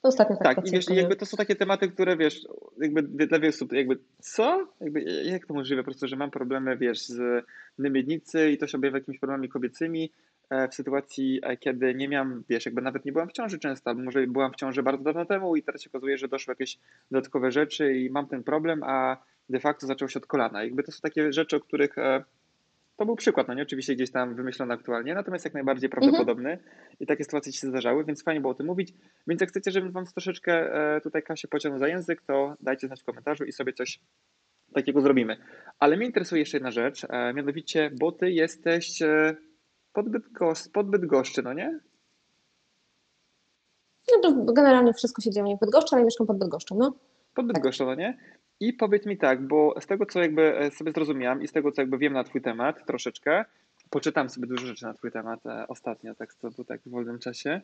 to ostatnio tak Tak, i wiesz, jakby to są takie tematy, które wiesz, jakby dla wielu osób, jakby co? Jakby, jak to możliwe po prostu, że mam problemy, wiesz, z miednicy i to się objawia jakimiś problemami kobiecymi e, w sytuacji, e, kiedy nie miałam, wiesz, jakby nawet nie byłam w ciąży często, albo może byłam w ciąży bardzo dawno temu i teraz się okazuje, że doszły jakieś dodatkowe rzeczy i mam ten problem, a de facto zaczął się od kolana. Jakby to są takie rzeczy, o których e, to był przykład, no nie? Oczywiście gdzieś tam wymyślony aktualnie, natomiast jak najbardziej prawdopodobny i takie sytuacje się zdarzały, więc fajnie było o tym mówić. Więc jak chcecie, żebym wam troszeczkę e, tutaj Kasię pociągnął za język, to dajcie znać w komentarzu i sobie coś takiego zrobimy. Ale mnie interesuje jeszcze jedna rzecz, e, mianowicie, bo ty jesteś e, pod Bydgos- pod Bydgoszczy, no nie? No to generalnie wszystko się dzieje w Bydgoszczy, ale mieszkam pod Bydgoszczą, no. Pod Bydgoszczą, no nie? I powiedz mi tak, bo z tego, co jakby e, sobie zrozumiałam i z tego, co jakby wiem na twój temat troszeczkę, poczytam sobie dużo rzeczy na twój temat e, ostatnio, tak był tak w wolnym czasie,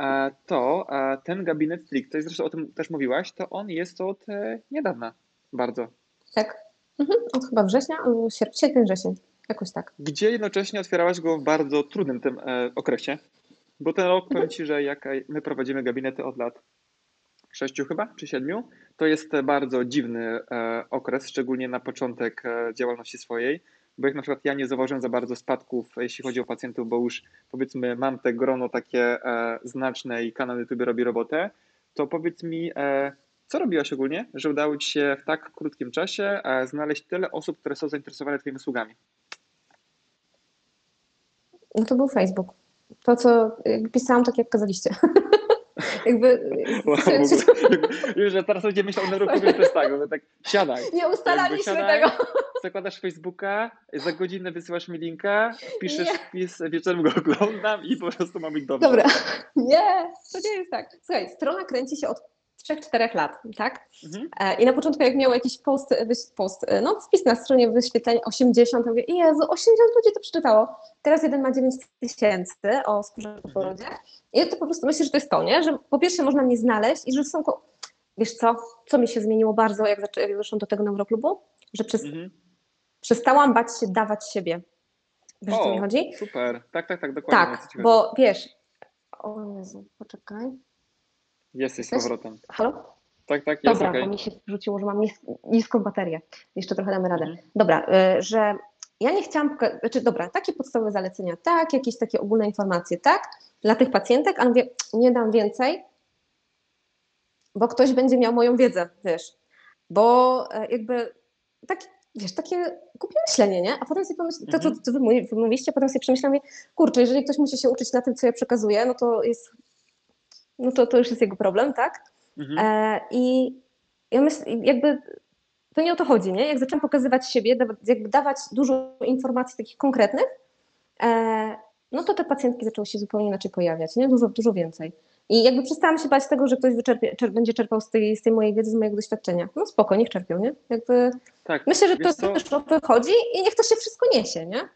e, to e, ten gabinet stricte, zresztą o tym też mówiłaś, to on jest od e, niedawna bardzo. Tak. Mhm. Od chyba września, albo sierp- sierpień, wrzesień. Jakoś tak. Gdzie jednocześnie otwierałaś go w bardzo trudnym tym e, okresie, bo ten rok, powiem Ci, że jak my prowadzimy gabinety od lat sześciu chyba, czy siedmiu, to jest bardzo dziwny e, okres, szczególnie na początek e, działalności swojej, bo jak na przykład ja nie zauważyłem za bardzo spadków, jeśli chodzi o pacjentów, bo już powiedzmy mam te grono takie e, znaczne i kanał YouTube robi robotę, to powiedz mi, co robiłaś ogólnie, że udało Ci się w tak krótkim czasie znaleźć tyle osób, które są zainteresowane Twoimi usługami? No to był Facebook. To, co pisałam, tak jak kazaliście. jakby... Wow, już, że teraz myślał o neurokubię, to jest tak, bo tak siadaj. Nie ustalaliśmy siadaj, tego. Zakładasz Facebooka, za godzinę wysyłasz mi linka, piszesz nie. wpis, wieczorem go oglądam i po prostu mam być dobrze. Dobra, nie, to nie jest tak. Słuchaj, strona kręci się od 3-4 lat, tak? Mhm. E, I na początku jak miał jakiś post, post, e, no wpis na stronie wyświetleń 80, to mówię, Jezu, 80 ludzi to przeczytało. Teraz jeden ma 9 tysięcy o skórze po porodzie. I ja to po prostu myślę, że to jest to, nie? Że po pierwsze można mnie znaleźć i że są, wiesz co, co mi się zmieniło bardzo, jak, zaczę, jak do tego neuroklubu? Że przez, mhm. przestałam bać się dawać siebie. Wiesz, o, co mi chodzi? super. Tak, tak, tak, dokładnie. Tak, bo wiesz, o Jezu, poczekaj. Jesteś z powrotem. Halo? Tak, tak, jest Dobra, okay. bo mi się rzuciło, że mam nis niską baterię. Jeszcze trochę damy radę. Mhm. Dobra, y, że ja nie chciałam, znaczy dobra, takie podstawowe zalecenia, tak, jakieś takie ogólne informacje, tak, dla tych pacjentek, ale mówię, nie dam więcej, bo ktoś będzie miał moją wiedzę, wiesz, bo e, jakby tak, wiesz, takie głupie myślenie, nie? A potem sobie pomyślałam, to, Mhm. co wy mówiliście, potem sobie przemyślałam, kurczę, jeżeli ktoś musi się uczyć na tym, co ja przekazuję, no to jest no to, to już jest jego problem, tak? Mhm. E, I ja myślę, jakby to nie o to chodzi, nie? Jak zaczęłam pokazywać siebie, jakby dawać dużo informacji takich konkretnych, e, no to te pacjentki zaczęły się zupełnie inaczej pojawiać, nie? Dużo, dużo więcej. I jakby przestałam się bać tego, że ktoś wyczerpie, czer, będzie czerpał z tej, z tej mojej wiedzy, z mojego doświadczenia. No spoko, niech czerpią, nie? Jakby tak, myślę, że to też o to chodzi i niech to się wszystko niesie, nie?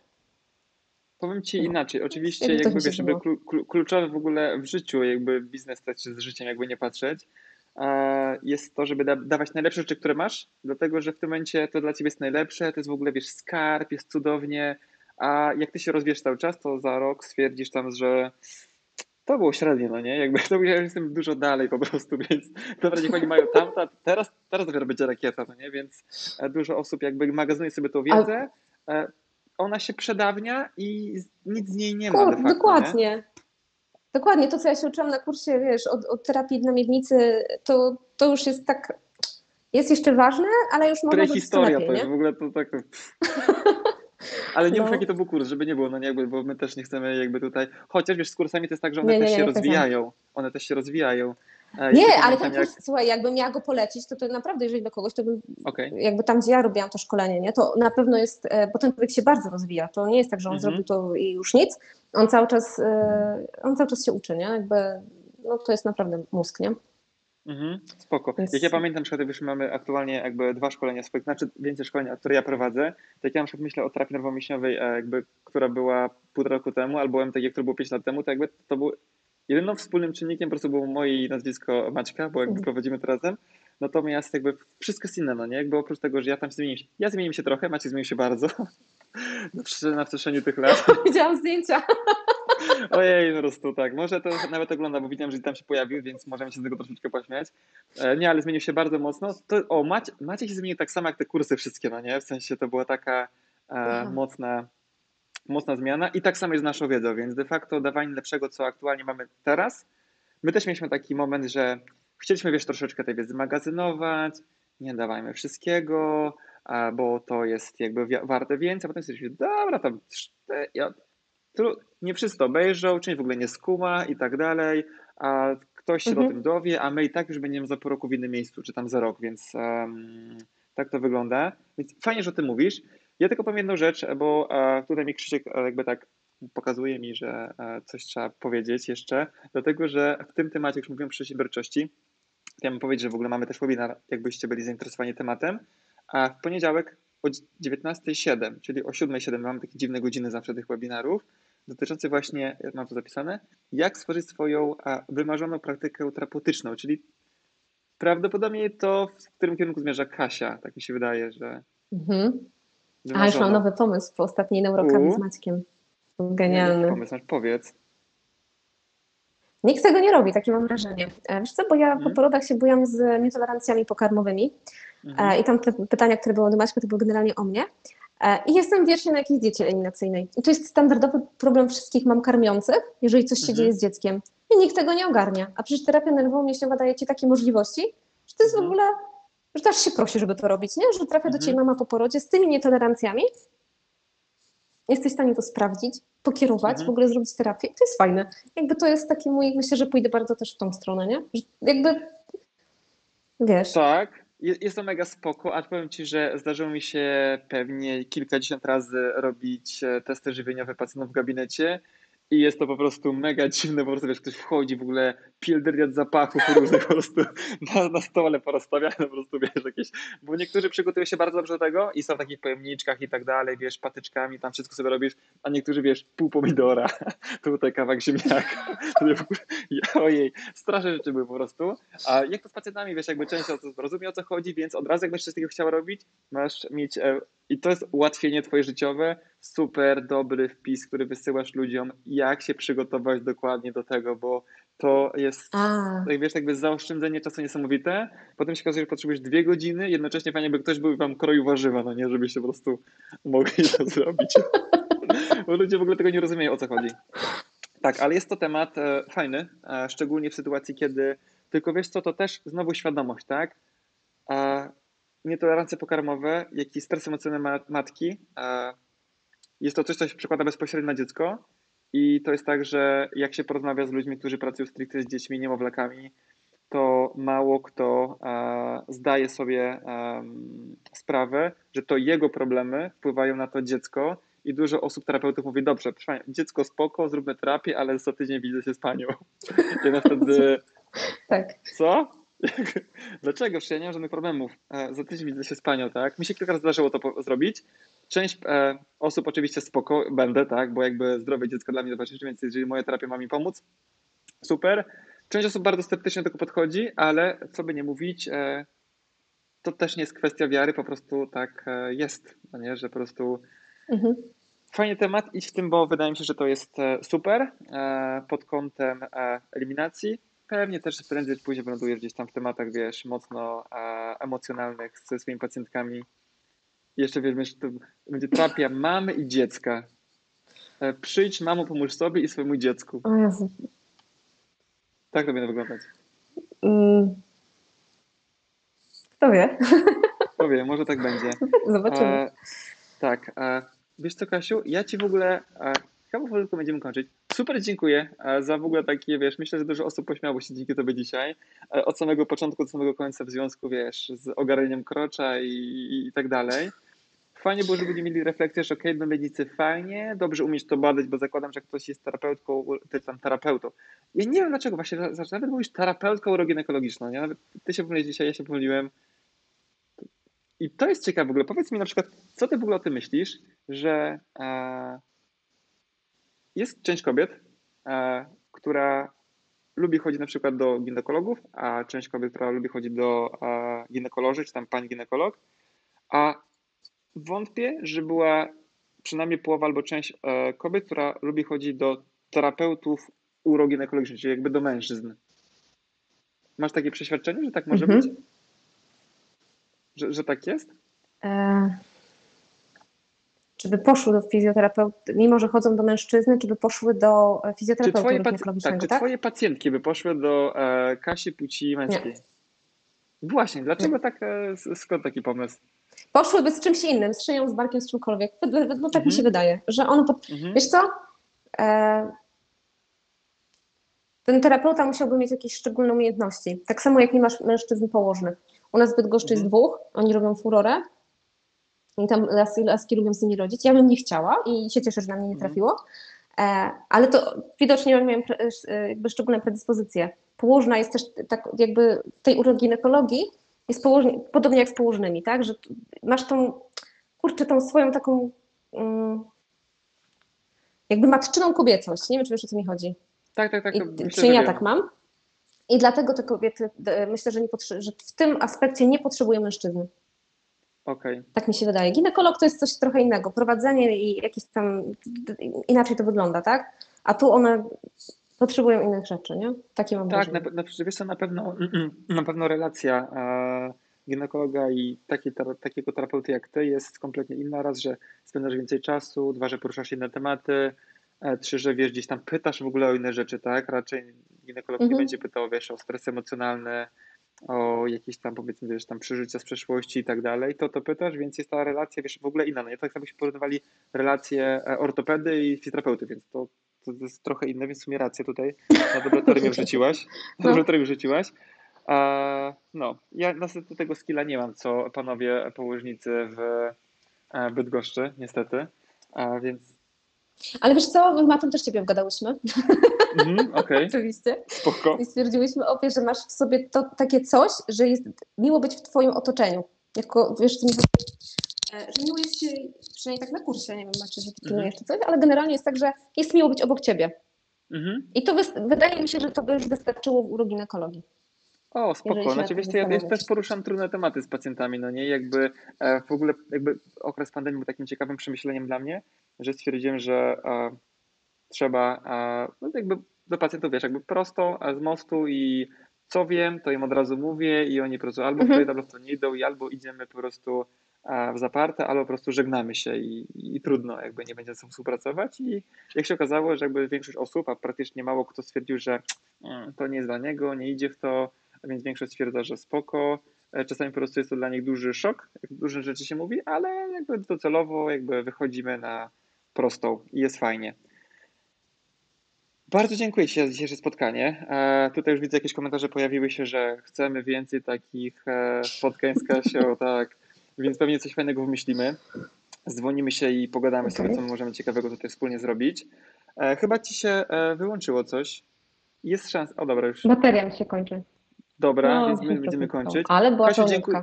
Powiem Ci No. inaczej. Oczywiście, Jakby jakby się wiesz, jakby kluczowe w ogóle w życiu, jakby biznes też z życiem, jakby nie patrzeć, e, jest to, żeby da- dawać najlepsze rzeczy, które masz, dlatego że w tym momencie to dla Ciebie jest najlepsze, to jest w ogóle, wiesz, skarb, jest cudownie, a jak Ty się rozwiesz cały czas, to za rok stwierdzisz tam, że to było średnie, no nie? Jakby to ja jestem dużo dalej po prostu, więc dobra, niech oni mają tamta, teraz, teraz dopiero będzie rakieta, no nie? Więc e, dużo osób jakby magazynuje sobie tą wiedzę, e, ona się przedawnia i nic z niej nie ma Kur, facto, dokładnie. Dokładnie, to co ja się uczyłam na kursie, wiesz, od, od terapii na miednicy, to, to już jest tak, jest jeszcze ważne, ale już Nie? można Prehistoria lepiej, to jest, nie? w ogóle to tak... Ale nie No. mów jaki to był kurs, żeby nie było, no nie, jakby, bo my też nie chcemy jakby tutaj, chociaż wiesz, z kursami to jest tak, że one Nie, nie, też nie, się nie rozwijają, one też się rozwijają. Nie, ale ten kurs, słuchaj, jakbym miała go polecić, to to naprawdę, jeżeli do kogoś, to bym, Okej, jakby tam, gdzie ja robiłam to szkolenie, nie, to na pewno jest, e, bo ten człowiek się bardzo rozwija, to nie jest tak, że on Mhm. zrobił to i już nic, on cały czas, e, on cały czas się uczy, nie, jakby, no to jest naprawdę mózg, nie? Mhm, spoko. Więc- Jak ja pamiętam, jak już mamy aktualnie jakby dwa szkolenia swoich, znaczy więcej szkolenia, które ja prowadzę, to jak ja na przykład myślę o terapii nerwomięśniowej, e, jakby, która była półtora roku temu, albo MTG, który był 5 lat temu, to jakby to był jedynym wspólnym czynnikiem po prostu było moje nazwisko Maćka, bo jakby Mhm. prowadzimy to razem. Natomiast jakby wszystko jest inne, no nie? Jakby oprócz tego, że ja tam zmieniłem się, ja zmieniłem się trochę, Maciek zmienił się bardzo na prze- na przestrzeni tych lat. Widziałam zdjęcia. Ojej, po prostu tak. Może to nawet ogląda, bo widziałem, że tam się pojawił, więc możemy się z tego troszeczkę pośmiać. E, Nie, ale zmienił się bardzo mocno. To, o, Macie, Maciek się zmienił tak samo jak te kursy wszystkie, no nie? W sensie to była taka e, mocna, mocna zmiana i tak samo jest z naszą wiedzą, więc de facto dawanie lepszego, co aktualnie mamy teraz. My też mieliśmy taki moment, że chcieliśmy, wiesz, troszeczkę tej wiedzy magazynować, nie dawajmy wszystkiego, bo to jest jakby warte więcej, a potem stwierdziliśmy, dobra, tam ja, nie wszyscy obejrzą, część w ogóle nie skuma i tak dalej, a ktoś się Mhm. o tym dowie, a my i tak już będziemy za pół roku w innym miejscu, czy tam za rok, więc em, tak to wygląda. Więc fajnie, że o tym mówisz. Ja tylko powiem jedną rzecz, bo e, tutaj mi Krzysiek e, jakby tak pokazuje mi, że e, coś trzeba powiedzieć jeszcze, dlatego że w tym temacie, już mówiłem o przedsiębiorczości, chciałem powiedzieć, że w ogóle mamy też webinar, jakbyście byli zainteresowani tematem, a w poniedziałek o 19.07, czyli o 7.07 mamy takie dziwne godziny zawsze tych webinarów, dotyczący właśnie, ja mam to zapisane, jak stworzyć swoją wymarzoną praktykę terapeutyczną, czyli prawdopodobnie to, w którym kierunku zmierza Kasia, tak mi się wydaje, że Mhm. A już mam nowy pomysł po ostatniej neurokawie U. z Maćkiem. Nie, Genialny. Pomysł, powiedz. Nikt tego nie robi, takie mam wrażenie. E, Wiesz co, bo ja po Mhm. porodach się bujam z nietolerancjami pokarmowymi Mhm. e, i tam te pytania, które były do Maćka, to były generalnie o mnie. E, I jestem wiecznie na jakiejś diecie eliminacyjnej. I to jest standardowy problem wszystkich mam karmiących, jeżeli coś się Mhm. dzieje z dzieckiem. I nikt tego nie ogarnia. A przecież terapia nerwowo-mięśniowa daje ci takie możliwości, że to jest w Mhm. ogóle, że też się prosi, żeby to robić, nie? Że trafia do Mhm. ciebie mama po porodzie z tymi nietolerancjami. Jesteś w stanie to sprawdzić, pokierować, Mhm. w ogóle zrobić terapię. To jest fajne. Jakby to jest taki mój, myślę, że pójdę bardzo też w tą stronę, nie? Że jakby, wiesz, Tak, je- jest to mega spoko, a powiem Ci, że zdarzyło mi się pewnie kilkadziesiąt razy robić e, testy żywieniowe pacjentów w gabinecie i jest to po prostu mega dziwne, po prostu wiesz, ktoś wchodzi w ogóle pieldyriat zapachów różnych po prostu na, na stole porozstawiane po prostu, wiesz, jakieś, bo niektórzy przygotują się bardzo dobrze do tego i są w takich pojemniczkach i tak dalej, wiesz, patyczkami, tam wszystko sobie robisz, a niektórzy, wiesz, pół pomidora, tutaj kawałek ziemniaka, ojej, straszne rzeczy były po prostu, a jak to z pacjentami, wiesz, jakby osób rozumie o co chodzi, więc od razu jak będziesz coś takiego chciała robić, masz mieć, e, i to jest ułatwienie twoje życiowe, super dobry wpis, który wysyłasz ludziom, jak się przygotować dokładnie do tego, bo to jest, a, jak wiesz, jakby zaoszczędzenie czasu niesamowite, potem się okazuje, że potrzebujesz dwie godziny, jednocześnie fajnie, by ktoś był wam kroił warzywa, no nie, żebyście po prostu mogli to zrobić. Bo ludzie w ogóle tego nie rozumieją, o co chodzi. Tak, ale jest to temat e, fajny, e, szczególnie w sytuacji, kiedy tylko wiesz co, to też znowu świadomość, tak? E, nietolerancje pokarmowe, jak i stres emocjonalny ma- matki, jest to coś, co się przekłada bezpośrednio na dziecko i to jest tak, że jak się porozmawia z ludźmi, którzy pracują stricte z dziećmi, niemowlakami, to mało kto zdaje sobie sprawę, że to jego problemy wpływają na to dziecko i dużo osób, terapeutów mówi, dobrze, proszę dziecko spoko, zróbmy terapię, ale za tydzień widzę się z panią. I ona wtedy, tak. co? Dlaczego? Przecież ja nie mam żadnych problemów. E, Za tydzień widzę się z panią, tak? Mi się kilka razy zdarzyło to zrobić. Część e, osób oczywiście spoko, będę, tak? Bo jakby zdrowie dziecka dla mnie najważniejsze, więc jeżeli moja terapia ma mi pomóc, super. Część osób bardzo sceptycznie do tego podchodzi, ale co by nie mówić, e, to też nie jest kwestia wiary, po prostu tak e, jest, no nie? że po prostu Mhm. Fajny temat, idź w tym, bo wydaje mi się, że to jest e, super e, pod kątem eliminacji. Pewnie też prędzej czy później wylądujesz gdzieś tam w tematach, wiesz, mocno e, emocjonalnych ze swoimi pacjentkami. I Jeszcze wiesz, myślę, to będzie terapia mamy i dziecka. E, Przyjdź, mamo, pomóż sobie i swojemu dziecku. O Jezu. Tak to będzie wyglądać. Mm. Kto wie? Powiem, może tak będzie. Zobaczymy. E, tak. E, wiesz co, Kasiu, ja ci w ogóle, e, chyba powolutku będziemy kończyć. Super dziękuję e, za w ogóle takie, wiesz, myślę, że dużo osób pośmiało się dzięki tobie dzisiaj. E, od samego początku do samego końca w związku, wiesz, z ogarnieniem krocza i, i, tak dalej. Fajnie było, że ludzie mieli refleksję, że okej, do medycy fajnie, dobrze umieć to badać, bo zakładam, że ktoś jest terapeutką, ty tam terapeutą. Ja nie wiem dlaczego, właśnie, nawet mówisz terapeutką uroginekologiczną, nie? Nawet ty się pomyliłeś dzisiaj, ja się pomyliłem. I to jest ciekawe w ogóle. Powiedz mi na przykład, co ty w ogóle o tym myślisz, że e, jest część kobiet, e, która lubi chodzić na przykład do ginekologów, a część kobiet, która lubi chodzić do e, ginekoloży, czy tam pani ginekolog, a wątpię, że była przynajmniej połowa albo część e, kobiet, która lubi chodzić do terapeutów uroginekologicznych, czyli jakby do mężczyzn. Masz takie przeświadczenie, że tak może Mhm. być? Że, że tak jest? E, czy by poszły do fizjoterapeuty, mimo że chodzą do mężczyzny, czy by poszły do e, Czy fizjoterapeuty twoje, pac- ginekologicznego, tak, czy tak? twoje pacjentki by poszły do e, Kasi płci męskiej? Właśnie, dlaczego tak, e, skąd taki pomysł? Poszłyby z czymś innym, z szyją, z barkiem, z czymkolwiek. No, tak mi Mhm. się wydaje, że on pod... Mhm. Wiesz co? E, ten terapeuta musiałby mieć jakieś szczególne umiejętności. Tak samo jak nie masz mężczyzn położnych. U nas w Bydgoszczy jest Mhm. dwóch, oni robią furorę i tam laski, laski lubią z nimi rodzić. Ja bym nie chciała i się cieszę, że na mnie nie Mhm. trafiło, e, ale to widocznie miałem e, jakby szczególne predyspozycje. Położna jest też tak jakby w tej uroginekologii jest położnie, podobnie jak z położnymi, tak, że masz tą, kurczę, tą swoją taką mm, jakby matczyną kobiecość. Nie wiem, czy wiesz, o co mi chodzi. Tak, tak, tak. I, myślę, czy ja wiem. tak mam? I dlatego te kobiety, d- myślę, że, że w tym aspekcie nie potrzebują mężczyzny. Okej. Tak mi się wydaje. Ginekolog to jest coś trochę innego. Prowadzenie i jakieś tam inaczej to wygląda, tak? A tu one potrzebują innych rzeczy, nie? Takie mam Tak, na, na, wiesz co, na pewno, na pewno relacja e, ginekologa i taki, takiego terapeuty jak ty jest kompletnie inna. Raz, że spędzasz więcej czasu, dwa, że poruszasz inne tematy, e, trzy, że wiesz, gdzieś tam pytasz w ogóle o inne rzeczy, tak? Raczej ginekolog mhm. nie będzie pytał, wiesz, o stres emocjonalny, o jakieś tam powiedzmy, wiesz, tam przeżycia z przeszłości i tak dalej, to to pytasz, więc jest ta relacja, wiesz, w ogóle inna. No nie tak jakbyśmy porównywali relacje e, ortopedy i fizjoterapeuty, więc to, to jest trochę inne, więc w sumie rację tutaj na laboratorium wrzuciłaś. Na laboratorium wrzuciłaś. No, ja niestety tego skilla nie mam, co panowie położnicy w e, Bydgoszczy, niestety, więc... Ale wiesz co, my Matą też ciebie wgadałyśmy. Mhm, okay. Oczywiście. Spoko. I stwierdziłyśmy obie, że masz w sobie to takie coś, że jest miło być w twoim otoczeniu. Jako, wiesz, co mi e, że miło jest się, przynajmniej tak na kursie, nie wiem, czy że ty mhm. czy coś, ale generalnie jest tak, że jest miło być obok ciebie. Mhm. I to wydaje mi się, że to by już wystarczyło w uroginekologii. O, spoko. Znaczy, wiesz, ja, ja też poruszam trudne tematy z pacjentami, no nie? Jakby e, w ogóle jakby okres pandemii był takim ciekawym przemyśleniem dla mnie, że stwierdziłem, że e, trzeba e, no jakby do pacjentów, wiesz, jakby prosto z mostu i co wiem, to im od razu mówię i oni po prostu albo mhm. w to nie idą i albo idziemy po prostu w zaparte, albo po prostu żegnamy się i, i trudno, jakby nie będzie ze sobą współpracować i jak się okazało, że jakby większość osób, a praktycznie mało kto stwierdził, że mm, to nie jest dla niego, nie idzie w to, więc większość stwierdza, że spoko. E, czasami po prostu jest to dla nich duży szok, jak dużo rzeczy się mówi, ale jakby docelowo jakby wychodzimy na prostą i jest fajnie. Bardzo dziękuję Ci za dzisiejsze spotkanie. E, tutaj już widzę jakieś komentarze pojawiły się, że chcemy więcej takich e, spotkań z Kasią, tak, więc pewnie coś fajnego wymyślimy. Dzwonimy się i pogadamy okay. sobie, co możemy ciekawego tutaj wspólnie zrobić. Chyba Ci się wyłączyło coś. Jest szansa. O dobra, już. Bateria mi się kończy. Dobra, no, więc my będziemy kończyć. Ale była Kasiu, dziękuję,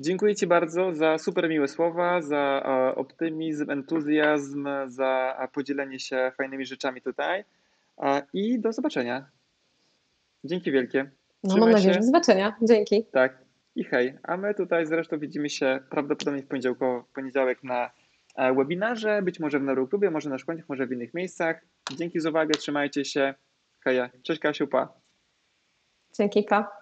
dziękuję Ci bardzo za super miłe słowa, za optymizm, entuzjazm, za podzielenie się fajnymi rzeczami tutaj i do zobaczenia. Dzięki wielkie. No mam nadzieję, że do zobaczenia. Dzięki. Tak. I hej. A my tutaj zresztą widzimy się prawdopodobnie w poniedziałek na e, webinarze, być może w Neuroklubie, może na szkoleniach, może w innych miejscach. Dzięki za uwagę, trzymajcie się. Heja. Cześć Kasiu, pa. Dzięki, pa.